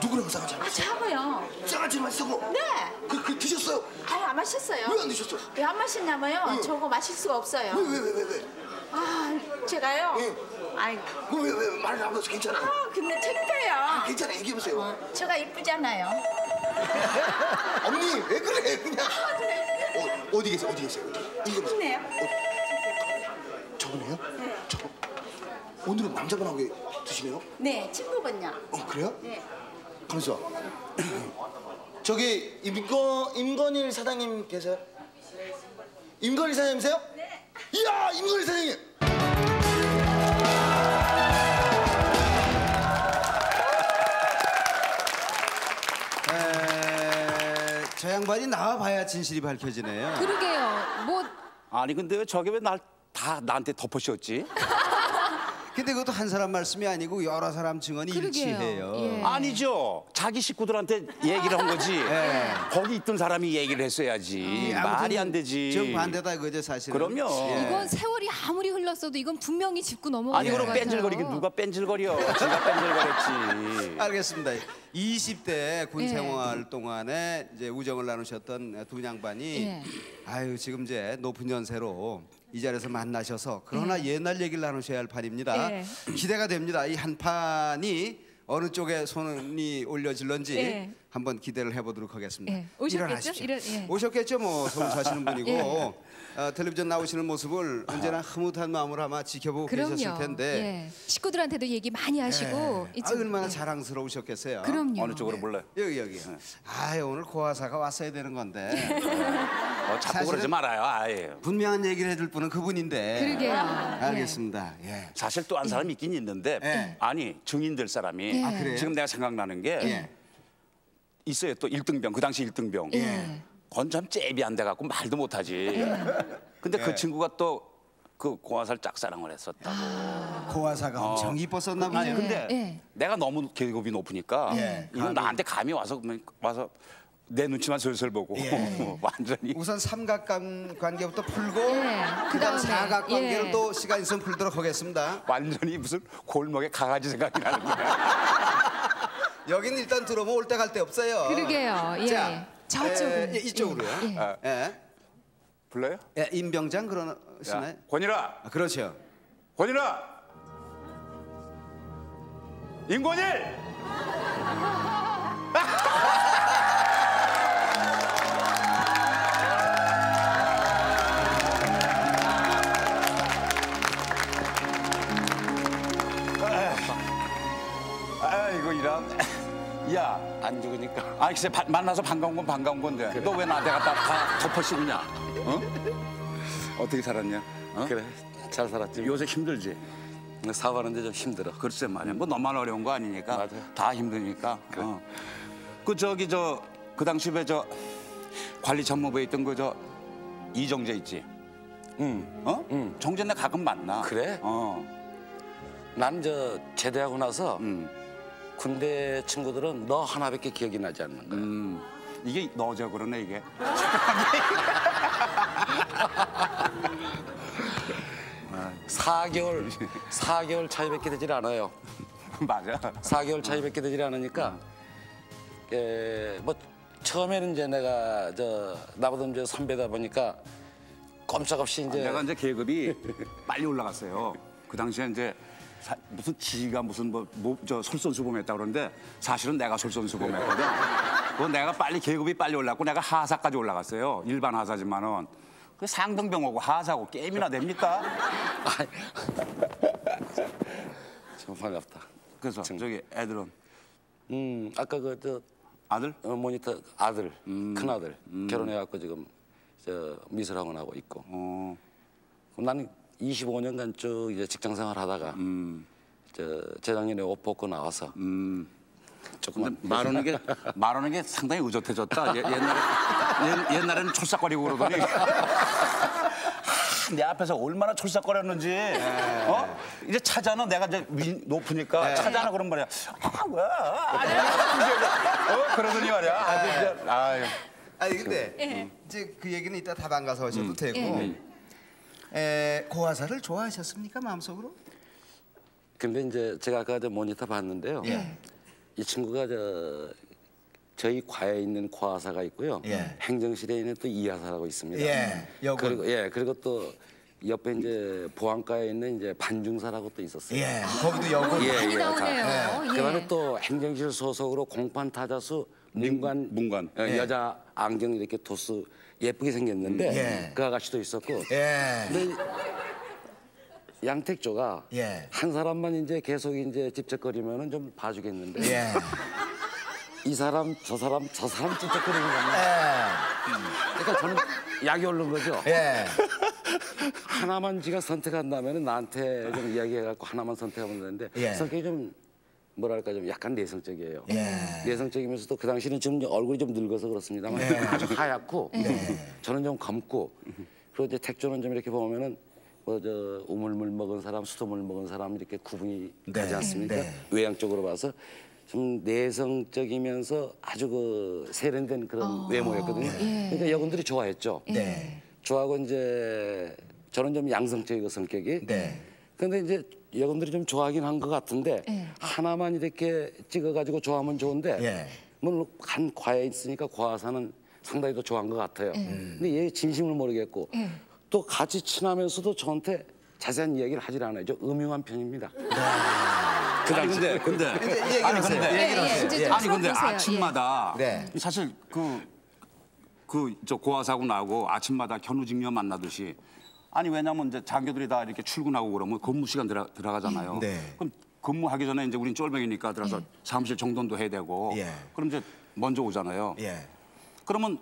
누구랑 쌍화차? 아, 저하고요. 쌍화차 마시고. 네. 그, 그 드셨어요? 아유, 안 마셨어요. 왜 안 드셨어요? 왜 안 마셨냐고요? 응. 저거 마실 수가 없어요. 왜 왜 왜 왜 왜? 아, 제가요? 응. 아이고. 왜왜 말을 안 해서 괜찮아요? 아, 근데 창피해요. 괜찮아 얘기해 보세요. 제가 이쁘잖아요. *laughs* 언니 왜 그래 그냥. 어, 어디 계세요? 어디 계세요? 보세요. 좋네요. 저분이에요? 네. 저분. 오늘은 남자분하고 드시네요? 네, 친구분요. 어 그래요? 네. 가만있어. *clears throat* 저기 임건 임건일 사장님 계세요? 임건일 사장님이세요? 네. 이야 임건일 사장님. 진실이 밝혀지네요. 그러게요. 뭐 아니 근데 저게 왜 날 다 나한테 덮어씌웠지? 근데 그것도 한 사람 말씀이 아니고 여러 사람 증언이 그러게요. 일치해요. 예. 아니죠. 자기 식구들한테 얘기를 한 거지. 예. 거기 있던 사람이 얘기를 했어야지. 예, 아무튼 말이 안 되지. 정반대다 그죠 사실은. 그럼요. 예. 이건 세월이 아무리 흘렀어도 이건 분명히 짚고 넘어가는 아니 것 그럼 같아요. 뺀질거리긴 누가 뺀질거려. 지가 뺀질거렸지. *laughs* 알겠습니다. 20대 군 예. 생활 동안에 이제 우정을 나누셨던 두 양반이 예. 아유 지금 이제 높은 연세로 이 자리에서 만나셔서 그러나 옛날 얘기를 나누셔야 할 판입니다. 예. 기대가 됩니다. 이 한 판이 어느 쪽에 손이 올려질런지 예. 한번 기대를 해보도록 하겠습니다. 예. 오셨겠죠? 일어나십시오. 일어- 예. 오셨겠죠. 뭐 서울 사시는 분이고 *laughs* 예. 어, 텔레비전 나오시는 모습을 언제나 흐뭇한 마음으로 아마 지켜보고 계셨을 그럼요. 텐데 예. 식구들한테도 얘기 많이 하시고 예. 아, 이쪽- 얼마나 예. 자랑스러우셨겠어요. 그럼요. 어느 쪽으로 몰라요? 여기 여기. 아 오늘 고화사가 왔어야 되는 건데. 어, 자꾸 사실은- 그러지 말아요. 아예. 분명한 얘기를 해줄 분은 그분인데. 그러게요. 알겠습니다. 예. 사실 또 한 사람이 있긴 있는데 예. 아니 증인 될 사람이 예. 아, 그래요? 지금 내가 생각나는 게 예. 있어요. 또 1등병 그 당시 1등병. 예. 건참 잽이 안 돼 갖고 말도 못 하지. 근데 그 친구가 또 그 고아살 짝사랑을 했었다고. 고아사가 엄청 이뻤었나 보네. 아니 근데 예. 내가 너무 계급이 높으니까 예. 이건 나한테 감히 와서 와서 내 눈치만 슬슬 보고 예. *laughs* 완전히 우선 삼각관 관계부터 풀고 예. 그다음 사각 관계를 예. 또 시간 있으면 풀도록 하겠습니다. 완전히 무슨 골목에 강아지 생각이 나는 거야. *laughs* 여기는 일단 들어오면 올 때 갈 데 없어요. 그러게요. 예. 자, 저쪽으로. 에, 이쪽으로요. 예. 아, 예. 불러요? 예, 임병장 그러시나요? 야, 권일아, 아, 그렇죠. 권일아, 임권일. *laughs* 아이고 이런. 야, 안 죽으니까. 아, 글쎄 바- 만나서 반가운 건 반가운 건데. 너왜 나한테 갖다 다 덮어씌우냐? 어? *laughs* 어떻게 살았냐? 어? 그래 잘 살았지 요새 힘들지. 사업하는데 좀 힘들어 글쎄 말이야. 뭐 너만 어려운 거 아니니까. 다 힘드니까. 어. 그 저기 저 그 당시 왜저 관리 전무부에 있던 그 저 이정재 있지. 응. 어? 응. 정재 내 가끔 만나. 그래? 어. 난 저 제대하고 나서 음. 군대 친구들은 너 하나밖에 기억이 나지 않는 거야 음. 이게 너저 그러네 이게. *laughs* 사개월사개월 차이밖에 되질 않아요 *laughs* 맞아. 사개월 차이밖에 되질 않으니까 에, 뭐 처음에는 이제 내가 저 나보다 이제 선배다 보니까 꼼짝없이 이제 내가 이제 계급이 빨리 올라갔어요. 그 당시에 이제 사- 무슨 지가 무슨 뭐저 솔선수범했다 그러는데 사실은 내가 솔선수범했거든. 그 내가 빨리 계급이 빨리 올랐고 내가 하사까지 올라갔어요. 일반 하사지만은 그 상등병하고 하사고 게임이나 됩니까? *laughs* 참 *laughs* 반갑다 그래서 저기 애들은 음 아까 그 저 아들? 어, 모니터 아들 큰 아들 결혼해갖고 지금 저 미술학원 하고 있고 어. 그럼 나는 25년간 쭉 이제 직장 생활 하다가 저 재작년에 옷 벗고 나와서 조금만 말하는 게 *laughs* 말하는 게 상당히 의젓해졌다. 예, 옛날에 옛, 옛날에는 촐싹거리고 그러더니. *laughs* 내 앞에서 얼마나 촐싹거렸는지. 어? 이제 찾아는 내가 이제 위, 높으니까 찾아는 그런 말이야. 아 뭐야? 아니야 어? 그러더니 말이야. 아주 이제 아유. 아니 근데 예. 이제 그 얘기는 이따 다방 가서 하셔도 음. 되고. 예. 에, 고아사를 좋아하셨습니까 마음속으로? 근데 이제 제가 아까 저 모니터 봤는데요. 예. 이 친구가 저 저희 과에 있는 과사가 있고요. 예. 행정실에 있는 또 이하사라고 있습니다. 예, 여군. 그리고 예 그리고 또 옆에 이제 보안과에 있는 이제 반중사라고 또 있었어요. 예, 거기도 여군. 많이 나오네요. 가- 예. 그다음에 또 행정실 소속으로 공판 타자수 문관 문관. 어, 예. 여자 안경 이렇게 도수 예쁘게 생겼는데 예. 그 아가씨도 있었고 예. 근데 양택조가 예. 한 사람만 이제 계속 이제 집적거리면은 좀 봐주겠는데 예. 이 사람 저 사람 저 사람 집적거리는 겁니다. 그러니까 저는 약이 오른 거죠. 예. 하나만 지가 선택한다면은 나한테 좀 이야기해갖고 하나만 선택하면 되는데 예. 성격이 좀 뭐랄까 좀 약간 내성적이에요. 예. 내성적이면서도 그 당시는 지금 얼굴이 좀 늙어서 그렇습니다만 예. *laughs* 아주 하얗고 저는 좀 검고 그리고 이제 택조는 좀 이렇게 보면은 뭐저 우물물 먹은 사람, 수돗물 먹은 사람 이렇게 구분이 네. 가지 않습니까? 네. 외향적으로 봐서 좀 내성적이면서 아주 그 세련된 그런 외모였거든요. 예. 그러니까 여군들이 좋아했죠. 네. 좋아하고 이제 저는 좀 양성적이고 성격이. 네. 근데 이제 여러분들이 좀 좋아하긴 한 것 같은데 예. 하나만 이렇게 찍어가지고 좋아하면 좋은데 예. 물론 한 과에 있으니까 과사는 상당히 더 좋아한 것 같아요. 근데 얘 진심을 모르겠고 예. 또 같이 친하면서도 저한테 자세한 이야기를 하질 않아요. 저 음흉한 편입니다. 그 아니 근데 근데 아니. 근데 예, 예, 예. 좀 아니 근데. 아침마다 네. 사실 그 그 저 고아사고 나고 아침마다 견우직녀 만나듯이 아니 왜냐면 이제 장교들이 다 이렇게 출근하고 그러면 근무 시간 들어, 들어가잖아요. 네. 그럼 근무하기 전에 이제 우린 쫄병이니까 들어서 사무실 정돈도 해야 되고 예. 그럼 이제 먼저 오잖아요. 예. 그러면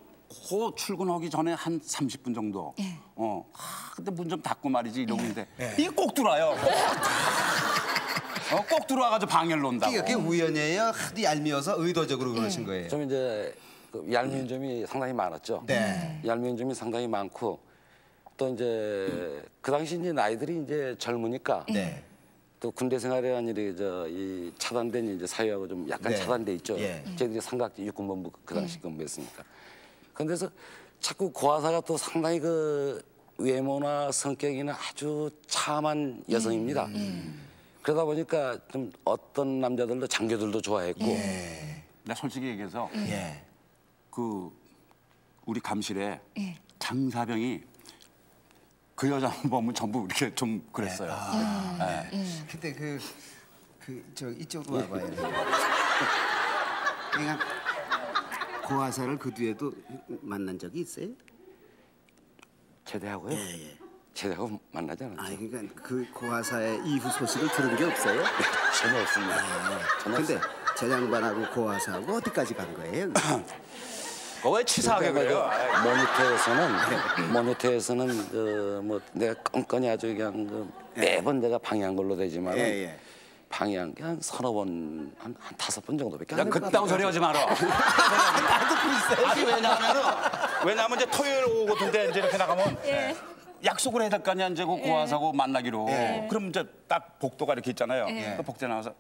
그 출근하기 전에 한 30분 정도. 예. 어, 아, 근데 문 좀 닫고 말이지 이러고 있는데 이게 꼭 들어와요. 꼭, 어, 꼭 들어와가지고 방해를 논다고. 그게, 그게 우연이에요? 하도 얄미워서 의도적으로 그러신 거예요? 좀 이제 그 얄미운 점이 상당히 많았죠. 네. 얄미운 점이 상당히 많고 또 이제 그 당시 이제 나이들이 이제 젊으니까 네. 또 군대 생활이라는 일이 저 이 차단된 이제 사회하고 좀 약간 네. 차단돼 있죠. 예. 저희들이 삼각지 육군본부 그 당시 근무했으니까. 그런데서 자꾸 고아사가 또 상당히 그 외모나 성격이나 아주 참한 여성입니다. 그러다 보니까 좀 어떤 남자들도 장교들도 좋아했고 나 솔직히 얘기해서 예. 그 우리 감실에 예. 장사병이 그 여자 보면 전부 이렇게 좀 그랬어요. 아. 예. 근데 그, 그, 저, 이쪽으로 와봐요. 그러니까 고아사를 그 뒤에도 만난 적이 있어요? 제대하고요. 제대하고 만나지 않았죠. 아, 그러니까 그 고아사의 이후 소식을 들은 게 없어요? 전혀 없습니다. 전혀 근데 없어요. 저 양반하고 고아사하고 어디까지 간 거예요? *clears throat* 왜 치사하게 그래요? 모니터에서는 모니터에서는 그 뭐 내가 껌껌이 아주 그냥 그 매번 내가 방해한 걸로 되지만 예, 은 예. 방해한 게 한 서너 번, 한, 한 다섯 번 정도밖에 야, 안 그딴 소리 하지 마라. *laughs* 아니, 왜냐하면은, 왜냐하면 이제 토요일 오후 같은데 이제 이렇게 나가면 *laughs* 약속을 해야 될 거 아니야, 이제 그 고아사고 만나기로. 그럼 이제 딱 복도가 이렇게 있잖아요. 그 복도에 나가서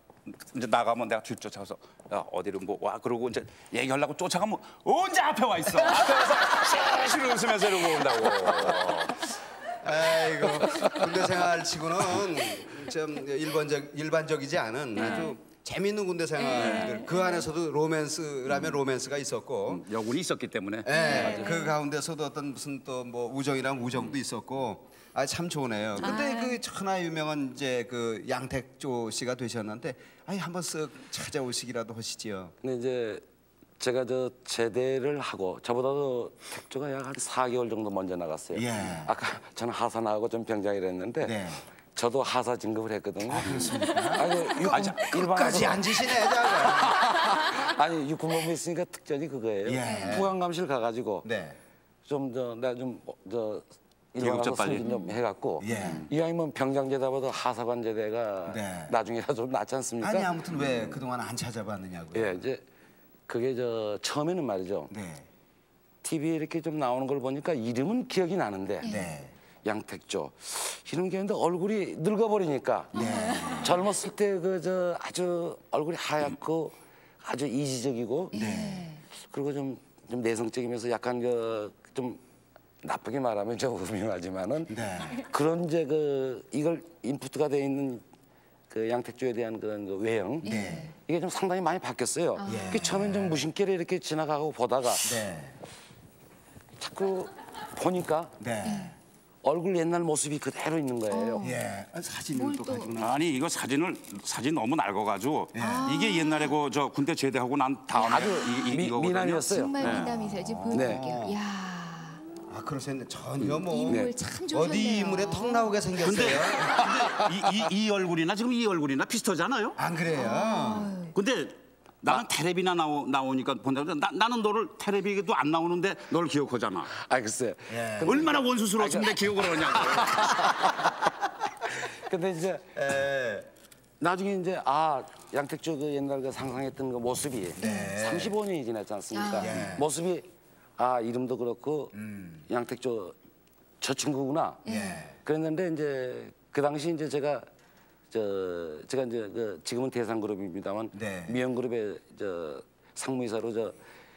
이제 나가면 내가 뒤 쫓아서 야, 어디로 뭐 와. 그러고 이제 얘기하려고 쫓아가면 언제 앞에 와 있어. 앞에 와서 실실 웃으면서 이러고 온다고. 아이고 군대 생활 치고는 좀 일반적 일반적이지 않은 아주 재밌는 군대 생활들 그 안에서도 로맨스라면 로맨스가 있었고 여군이 있었기 때문에. 예, 그 가운데서도 어떤 무슨 또 뭐 우정이랑 우정도 있었고 아 참 좋네요. 근데 그 천하 유명한 이제 그 양택조 씨가 되셨는데 아이 한번 쓱 찾아오시기라도 하시지요. 근데 이제 제가 저 제대를 하고 저보다도 택조가 약 한 4개월 정도 먼저 나갔어요. 예. 아까 저는 하사 나가고 좀 병장을 했는데 네. 저도 하사 진급을 했거든요. 아, 그렇습니까? 아니, 아, 자, 끝까지 앉으시네. *laughs* 아니 육군본부 있으니까 특전이 그거예요. 예. 부관감실 가가지고 네. 좀 저 내가 좀저 계급 빨리. 승진 좀 해갖고 예. 이왕이면 병장제다보다 하사관 제대가 네. 나중에라도 *laughs* 좀 낫지 않습니까? 아니 아무튼 왜 그동안 안 찾아봤느냐고요. 예, 이제 그게 저 처음에는 말이죠. 네. TV에 이렇게 좀 나오는 걸 보니까 이름은 기억이 나는데 네. 양택조 이런 게 있는데 얼굴이 늙어버리니까 네. 젊었을 때 그 저 아주 얼굴이 하얗고 아주 이지적이고 네. 그리고 좀, 좀 내성적이면서 약간 그좀 나쁘게 말하면 좀 음흉하지만은 네. 그런 이제 그 이걸 인풋가 돼 있는 그 양택조에 대한 그런 그 외형 네. 이게 좀 상당히 많이 바뀌었어요. 그 처음엔 좀 무심결에 이렇게 지나가고 보다가 네. 자꾸 보니까 네. 얼굴 옛날 모습이 그대로 있는 거예요. 예. 아, 사진을 또 가지고 나. 아니 이거 사진을 사진 너무 낡아가지고 이게 옛날에 그 저 군대 제대하고 난 다음에 아주 이, 이, 미- 이거거든요. 미남이었어요. 정말 네. 미남이세요. 지금 네. 보여드릴게요. 야 아 그러셨네. 전혀 뭐 인물 참 좋으셨네요. 어디 인물에 턱 나오게 생겼어요. 근데 이, 이, 이 얼굴이나 지금 이 얼굴이나 비슷하잖아요. 안 그래요? 근데 나는 테레비나 나오, 나오니까 본다고 나, 나는 너를 테레비에도 안 나오는데 널 기억하잖아. 아 글쎄. 예. 얼마나 원수스러웠으면 내 기억을 하냐고. *laughs* 근데 이제 예. 나중에 이제 아 양택조 그 옛날 그 상상했던 그 모습이 네. 35년이 지났지 않습니까? 아. 예. 모습이 아 이름도 그렇고 양택조 저 친구구나. 예. 그랬는데 이제 그 당시 이제 제가 저 제가 이제 그 지금은 대상 그룹입니다만 네. 미연 그룹의 저 상무이사로 저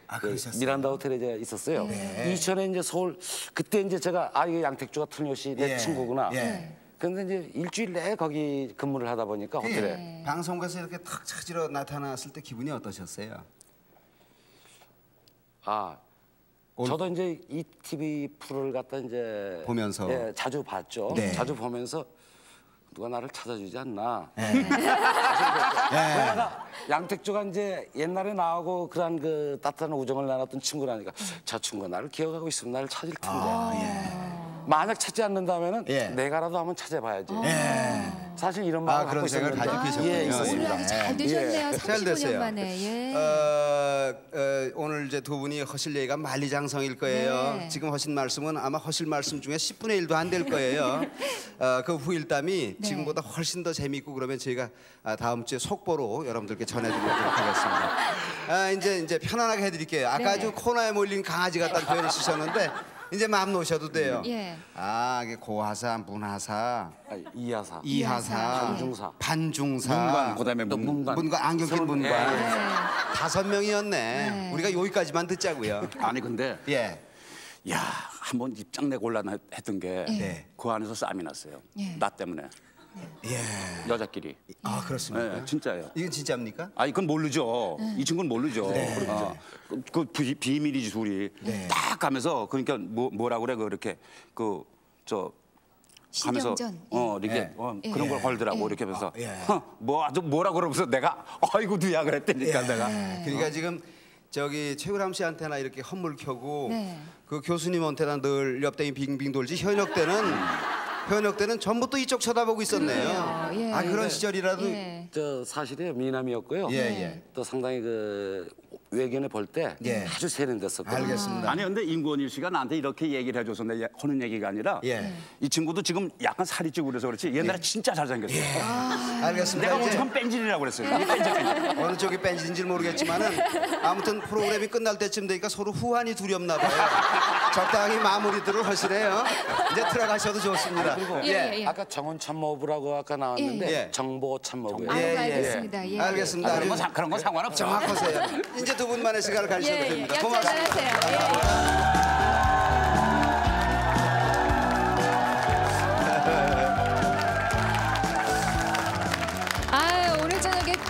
아, 그? 미란다 호텔에 제가 있었어요. 네. 이천에 이제 서울 그때 이제 제가 아 이게 양택조가 틀렸이 내 예. 친구구나. 예. 근데 이제 일주일 내에 거기 근무를 하다 보니까 호텔에 예. 방송국에서 이렇게 탁 찾으러 나타났을 때 기분이 어떠셨어요? 아 저도 이제 이 TV 프로를 갖다 이제 보면서. 예, 자주 봤죠. 네. 자주 보면서 누가 나를 찾아주지 않나. 예. *laughs* 내가 양택조가 이제 옛날에 나하고 그런 그 따뜻한 우정을 나눴던 친구라니까 저 친구가 나를 기억하고 있으면 나를 찾을 텐데. 만약 찾지 않는다면 은 예. 내가라도 한번 찾아봐야지. 예. 사실 이런 아, 마음 그런 갖고 생각을 있었는데 가지고 계셨군요. 예, 있었습니다. 오늘 아주 잘 되셨네요. 예, 잘 35년 됐어요. 만에. 예. 어, 어, 오늘 이제 두 분이 하실 얘기가 만리장성일 거예요. 네. 지금 하신 말씀은 아마 하실 말씀 중에 10분의 1도 안 될 거예요. *laughs* 어, 그 후일담이 네. 지금보다 훨씬 더 재미있고 그러면 저희가 아, 다음 주에 속보로 여러분들께 전해드리도록 하겠습니다. 아, 이제 이제 편안하게 해드릴게요. 아까 네. 아주 코너에 몰린 강아지 같다는 *laughs* 표현을 쓰셨는데 이제 마음 놓으셔도 돼요. 예. 아, 이게 고하사, 문하사, 아, 이하사, 이하사, 반중사, 반중사, 문관, 그다음에 또 문. 문관. 문관 안경 낀 문관 네. 다섯 명이었네. 네. 우리가 여기까지만 듣자고요. *laughs* 아니 근데 예. 야 한번 입장 내고 올라나 했던 게그 네. 안에서 싸움이 났어요. 예. 나 때문에 예. 여자끼리. 아 그렇습니까? 네, 진짜예요. 이건 진짜입니까? 아니 그건 모르죠. 이 친구는 모르죠. 어, 그, 그 비, 비밀이지 둘이. 딱 가면서 그러니까 뭐, 뭐라 그래 그렇게 그 저 가면서 신경전. 어 이렇게 예. 어, 예. 그런 걸 걸더라고 예. 이렇게 하면서 예. 허, 뭐 아주 뭐라 그러면서 내가 *laughs* 아이고 누야 그랬다니까 내가 그러니까 지금 저기 최우람 씨한테나 이렇게 헛물 켜고 네. 그 교수님한테나 늘 옆댕이 빙빙 돌지 현역 때는 *laughs* 현역 때는 전부 또 이쪽 쳐다보고 있었네요. 예. 아 그런 시절이라도 예. 저 사실이 미남이었고요. 예, 예. 또 상당히 그 외견에 볼때 예. 아주 세련됐었거든요. 알겠습니다. 아니 근데 임권일 씨가 나한테 이렇게 얘기를 해줘서 내 하는 얘기가 아니라 예. 이 친구도 지금 약간 살이 찌고 그래서 그렇지 옛날에 진짜 잘생겼어요. 알겠습니다. 내가 오죽하면 뺀질이라고 그랬어요. 뺀질. 어느 쪽이 뺀지인지 모르겠지만은 아무튼 프로그램이 끝날 때쯤 되니까 서로 후환이 두렵나 봐요. 적당히 마무리들을 하시네요. 이제 들어가셔도 좋습니다. 예, 예, 예. 아까 정원 참모부라고 아까 나왔는데 예. 정보 참모부예요. 아, 알겠습니다. 예. 알겠습니다. 그런 거, 아주 상- 그런 거 상관없죠. 정확하세요. 이제 두 분만의 시간을 가지셔도 예, 예. 됩니다. 고맙습니다.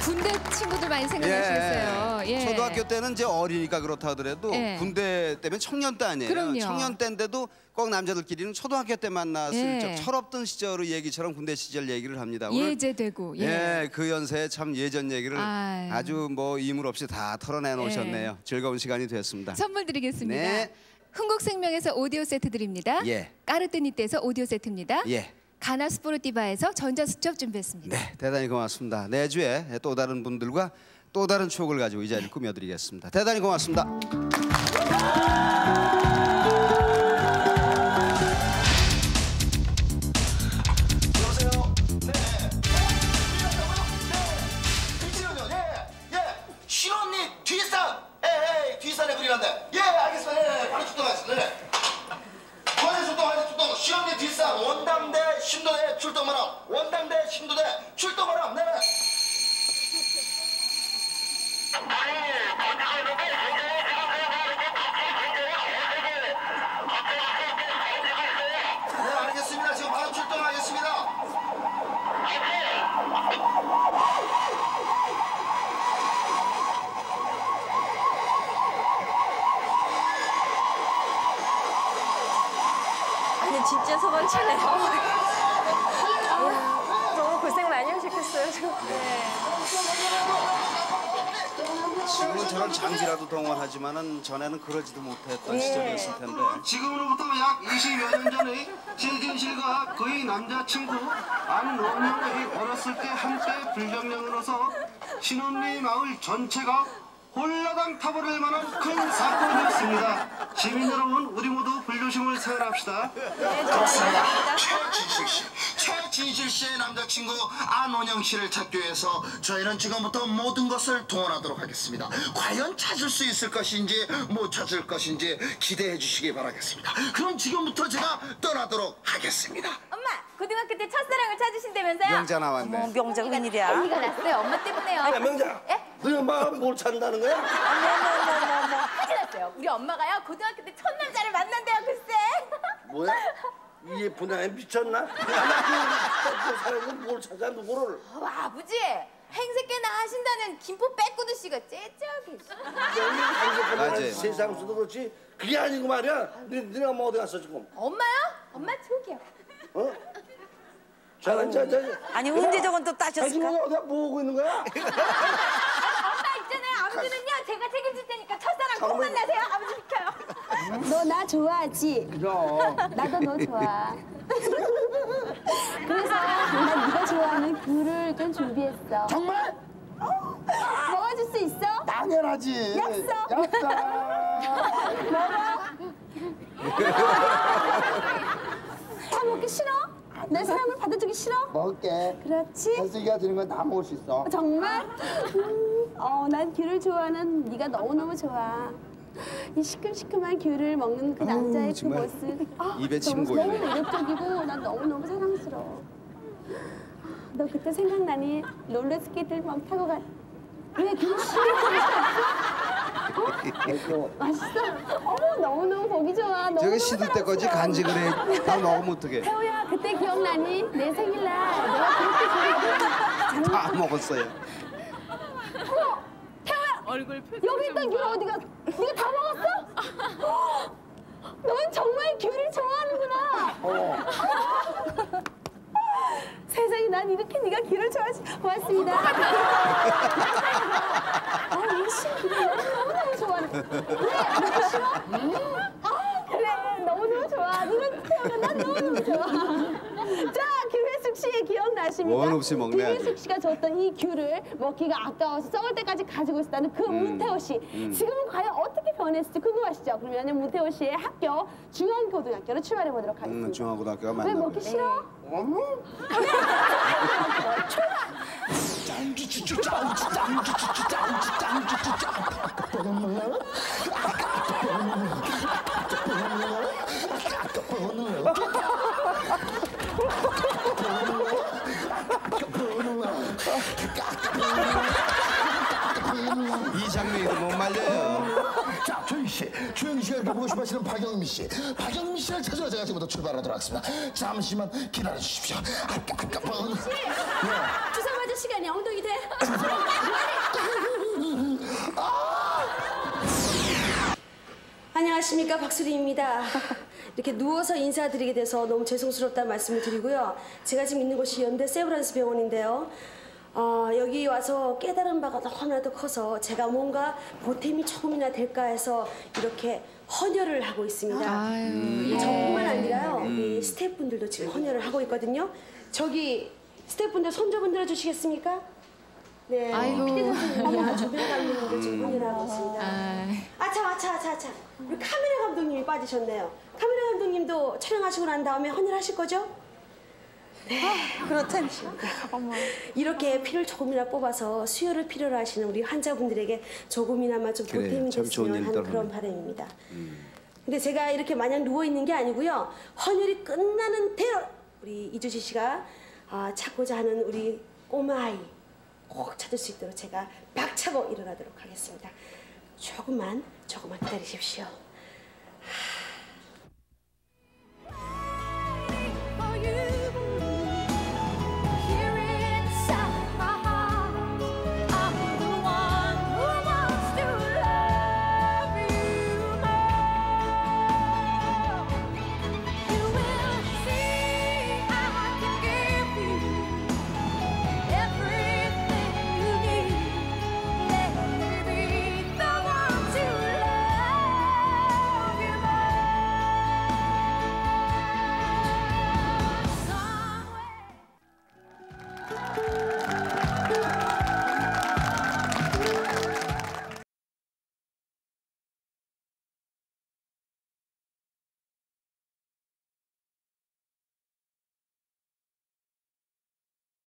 군대 친구들 많이 생각나시겠어요. 예. 초등학교 때는 이제 어리니까 그렇다 하더라도 예. 군대 때면 청년 때 아니에요. 그럼요. 청년 때인데도 꼭 남자들끼리는 초등학교 때 만났을 예. 적 철없던 시절의 얘기처럼 군대 시절 얘기를 합니다. 오늘 예제되고. 예. 예, 그 연세에 참 예전 얘기를 아유. 아주 뭐 이물 없이 다 털어내 놓으셨네요. 즐거운 시간이 됐습니다. 선물 드리겠습니다. 네. 흥국생명에서 오디오 세트 드립니다. 예. 까르뜨니떼에서 오디오 세트입니다. 예. 가나 스포르티바에서 전자 수첩 준비했습니다. 네, 대단히 고맙습니다. 내주에 또 다른 분들과 또 다른 추억을 가지고 이 자리를 꾸며드리겠습니다. 대단히 고맙습니다. 진짜 소방차네요. 너무 고생 많이 하셨겠어요. 지금. 지금은 저런 장비라도 동원하지만은 전에는 그러지도 못했던 시절이었을 텐데. 지금으로부터 약 20여 년 전에 최진실과 그의 남자친구 안노년이 어렸을 때 한때 불경령으로서 신혼리 마을 전체가 홀라당 타버릴 만한 큰 사건이었습니다. 시민 여러분, 우리 모두 불조심을 생활합시다. 그렇습니다. 최진실 씨, 최진실 씨의 남자친구 안원영 씨를 찾기 위해서 저희는 지금부터 모든 것을 동원하도록 하겠습니다. 과연 찾을 수 있을 것인지 못 찾을 것인지 기대해 주시기 바라겠습니다. 그럼 지금부터 제가 떠나도록 하겠습니다. 엄마, 고등학교 때 첫사랑을 찾으신다면서요? 명자 나왔네. 어머, 명자 웬일이야? 난리가 났어요. 엄마 때문에요. 야, 명자. 예? 너희 엄마가 뭘 찾는다는 거야? 어머머머머머. 큰일 났어요. 우리 엄마가요 고등학교 때첫 글쎄. 뭐야? 이 분야에 미쳤나? *laughs* 나그 사람은 뭘 찾아 누구를? 어, 아버지 행색계나 하신다는 김포 빼꾸드 씨가 째째하게. 맞아요. 세상 수도 그렇지 그게 아니고 말이야. 네, 너네 엄마 어디 갔어 지금? 엄마요? 엄마 저기요. 어? 자, 자, 자. 아니, 언제 저건 또 따셨을까? 지금 어디 뭐 하고 있는 거야? 엄마 있잖아요. 아버지는요 제가 책임질 테니까 첫사랑 꼭 만나세요. 아버지 비켜요. 너 나 좋아하지? 그럼. 나도 너 좋아. *laughs* 그래서 난 네가 좋아하는 귤을 좀 준비했어. 정말? 먹어줄 수 있어? 당연하지. 약속. 약속. *laughs* 다 먹기 싫어? 내 사랑을 받아주기 싫어? 먹을게. 그렇지. 현숙이가 드는 건 다 먹을 수 있어. 정말? 음, 어, 난 귤을 좋아하는 네가 너무너무 좋아. 이 시큼시큼한 귤을 먹는 그 남자의 그 정말 모습. 아, 입에 침 너무, 고이네. 너무 매력적이고 난 너무너무 사랑스러워. 너 그때 생각나니? 롤러스케이트를 막 타고 가. 왜 귤을 싫어? 맛있어? 어머 너무너무 보기 좋아. 너무 저게 시들 때까지 간직을 해. 다 먹으면 어떡해. 태호야 그때 기억나니? 내 생일날 내가 그렇게 귤을 다 먹었어요. 어머 태호야 얼굴 여기 있던 귤 어디가? 네가 다 먹었어? *gasps* 넌 정말 귤을 좋아하는구나. 세상에 난 이렇게 네가 귤을 좋아하지 고맙습니다. 아, 이씨 귤을 너무너무 좋아하네. 그래, 싫어? 아, 그래, 너무너무 좋아. 너는 태어나 난 너무너무 좋아. 자, 김혜숙 씨 기억나십니까? 원 먹네. 김혜숙 씨가 줬던 이 귤을 먹기가 아까워서 썩을 때까지 가지고 있었다는 그 문태호 씨. 음. 지금은 과연 어떻 게 변했을지 궁금하시죠? 그러면 문태호 씨의 학교 중앙고등학교로 출발해 보도록 하겠습니다. 음, 중앙고등학교가 왜 맞나 먹기 보네. 싫어? 이 장면이 못 말려요. 자, 조영 씨, 조영 씨가 이렇게 보고 싶어 하시는 박영미 씨, 박영미 씨를 찾으러 제가 지금부터 출발하도록 하겠습니다. 잠시만 기다려 주십시오. 아까 아까 번. 주사 맞을 시간이 엉덩이 돼. *laughs* 안녕하십니까 박수리입니다. 이렇게 누워서 인사드리게 돼서 너무 죄송스럽다는 말씀을 드리고요. 제가 지금 있는 곳이 연대 세브란스 병원인데요. 어, 여기 와서 깨달은 바가 너무나도 커서 제가 뭔가 보탬이 조금이나 될까 해서 이렇게 헌혈을 하고 있습니다. 아유, 저뿐만 예. 아니라요. 음. 우리 스태프분들도 지금 헌혈을 하고 있거든요. 저기 스태프분들 손 좀 흔들어 주시겠습니까? 네. 아이고. 피디님, 조변 감독님도 지금 헌혈하고 있습니다. 아. 아차 아차 아차 아차 우리 카메라 감독님이 빠지셨네요 카메라 감독님도 촬영하시고 난 다음에 헌혈하실 거죠? 네. 그렇지 않습니까 이렇게 피를 조금이나 뽑아서 수혈을 필요로 하시는 우리 환자분들에게 조금이나마 좀 그래, 보탬이 참 좋은 됐으면 일 하는 떨어네. 그런 바람입니다. 근데 제가 이렇게 마냥 누워 있는 게 아니고요. 헌혈이 끝나는 대로 우리 이주지 씨가 아, 찾고자 하는 우리 꼬마 아이 꼭 찾을 수 있도록 제가 박차고 일어나도록 하겠습니다. 조금만 조금만 기다리십시오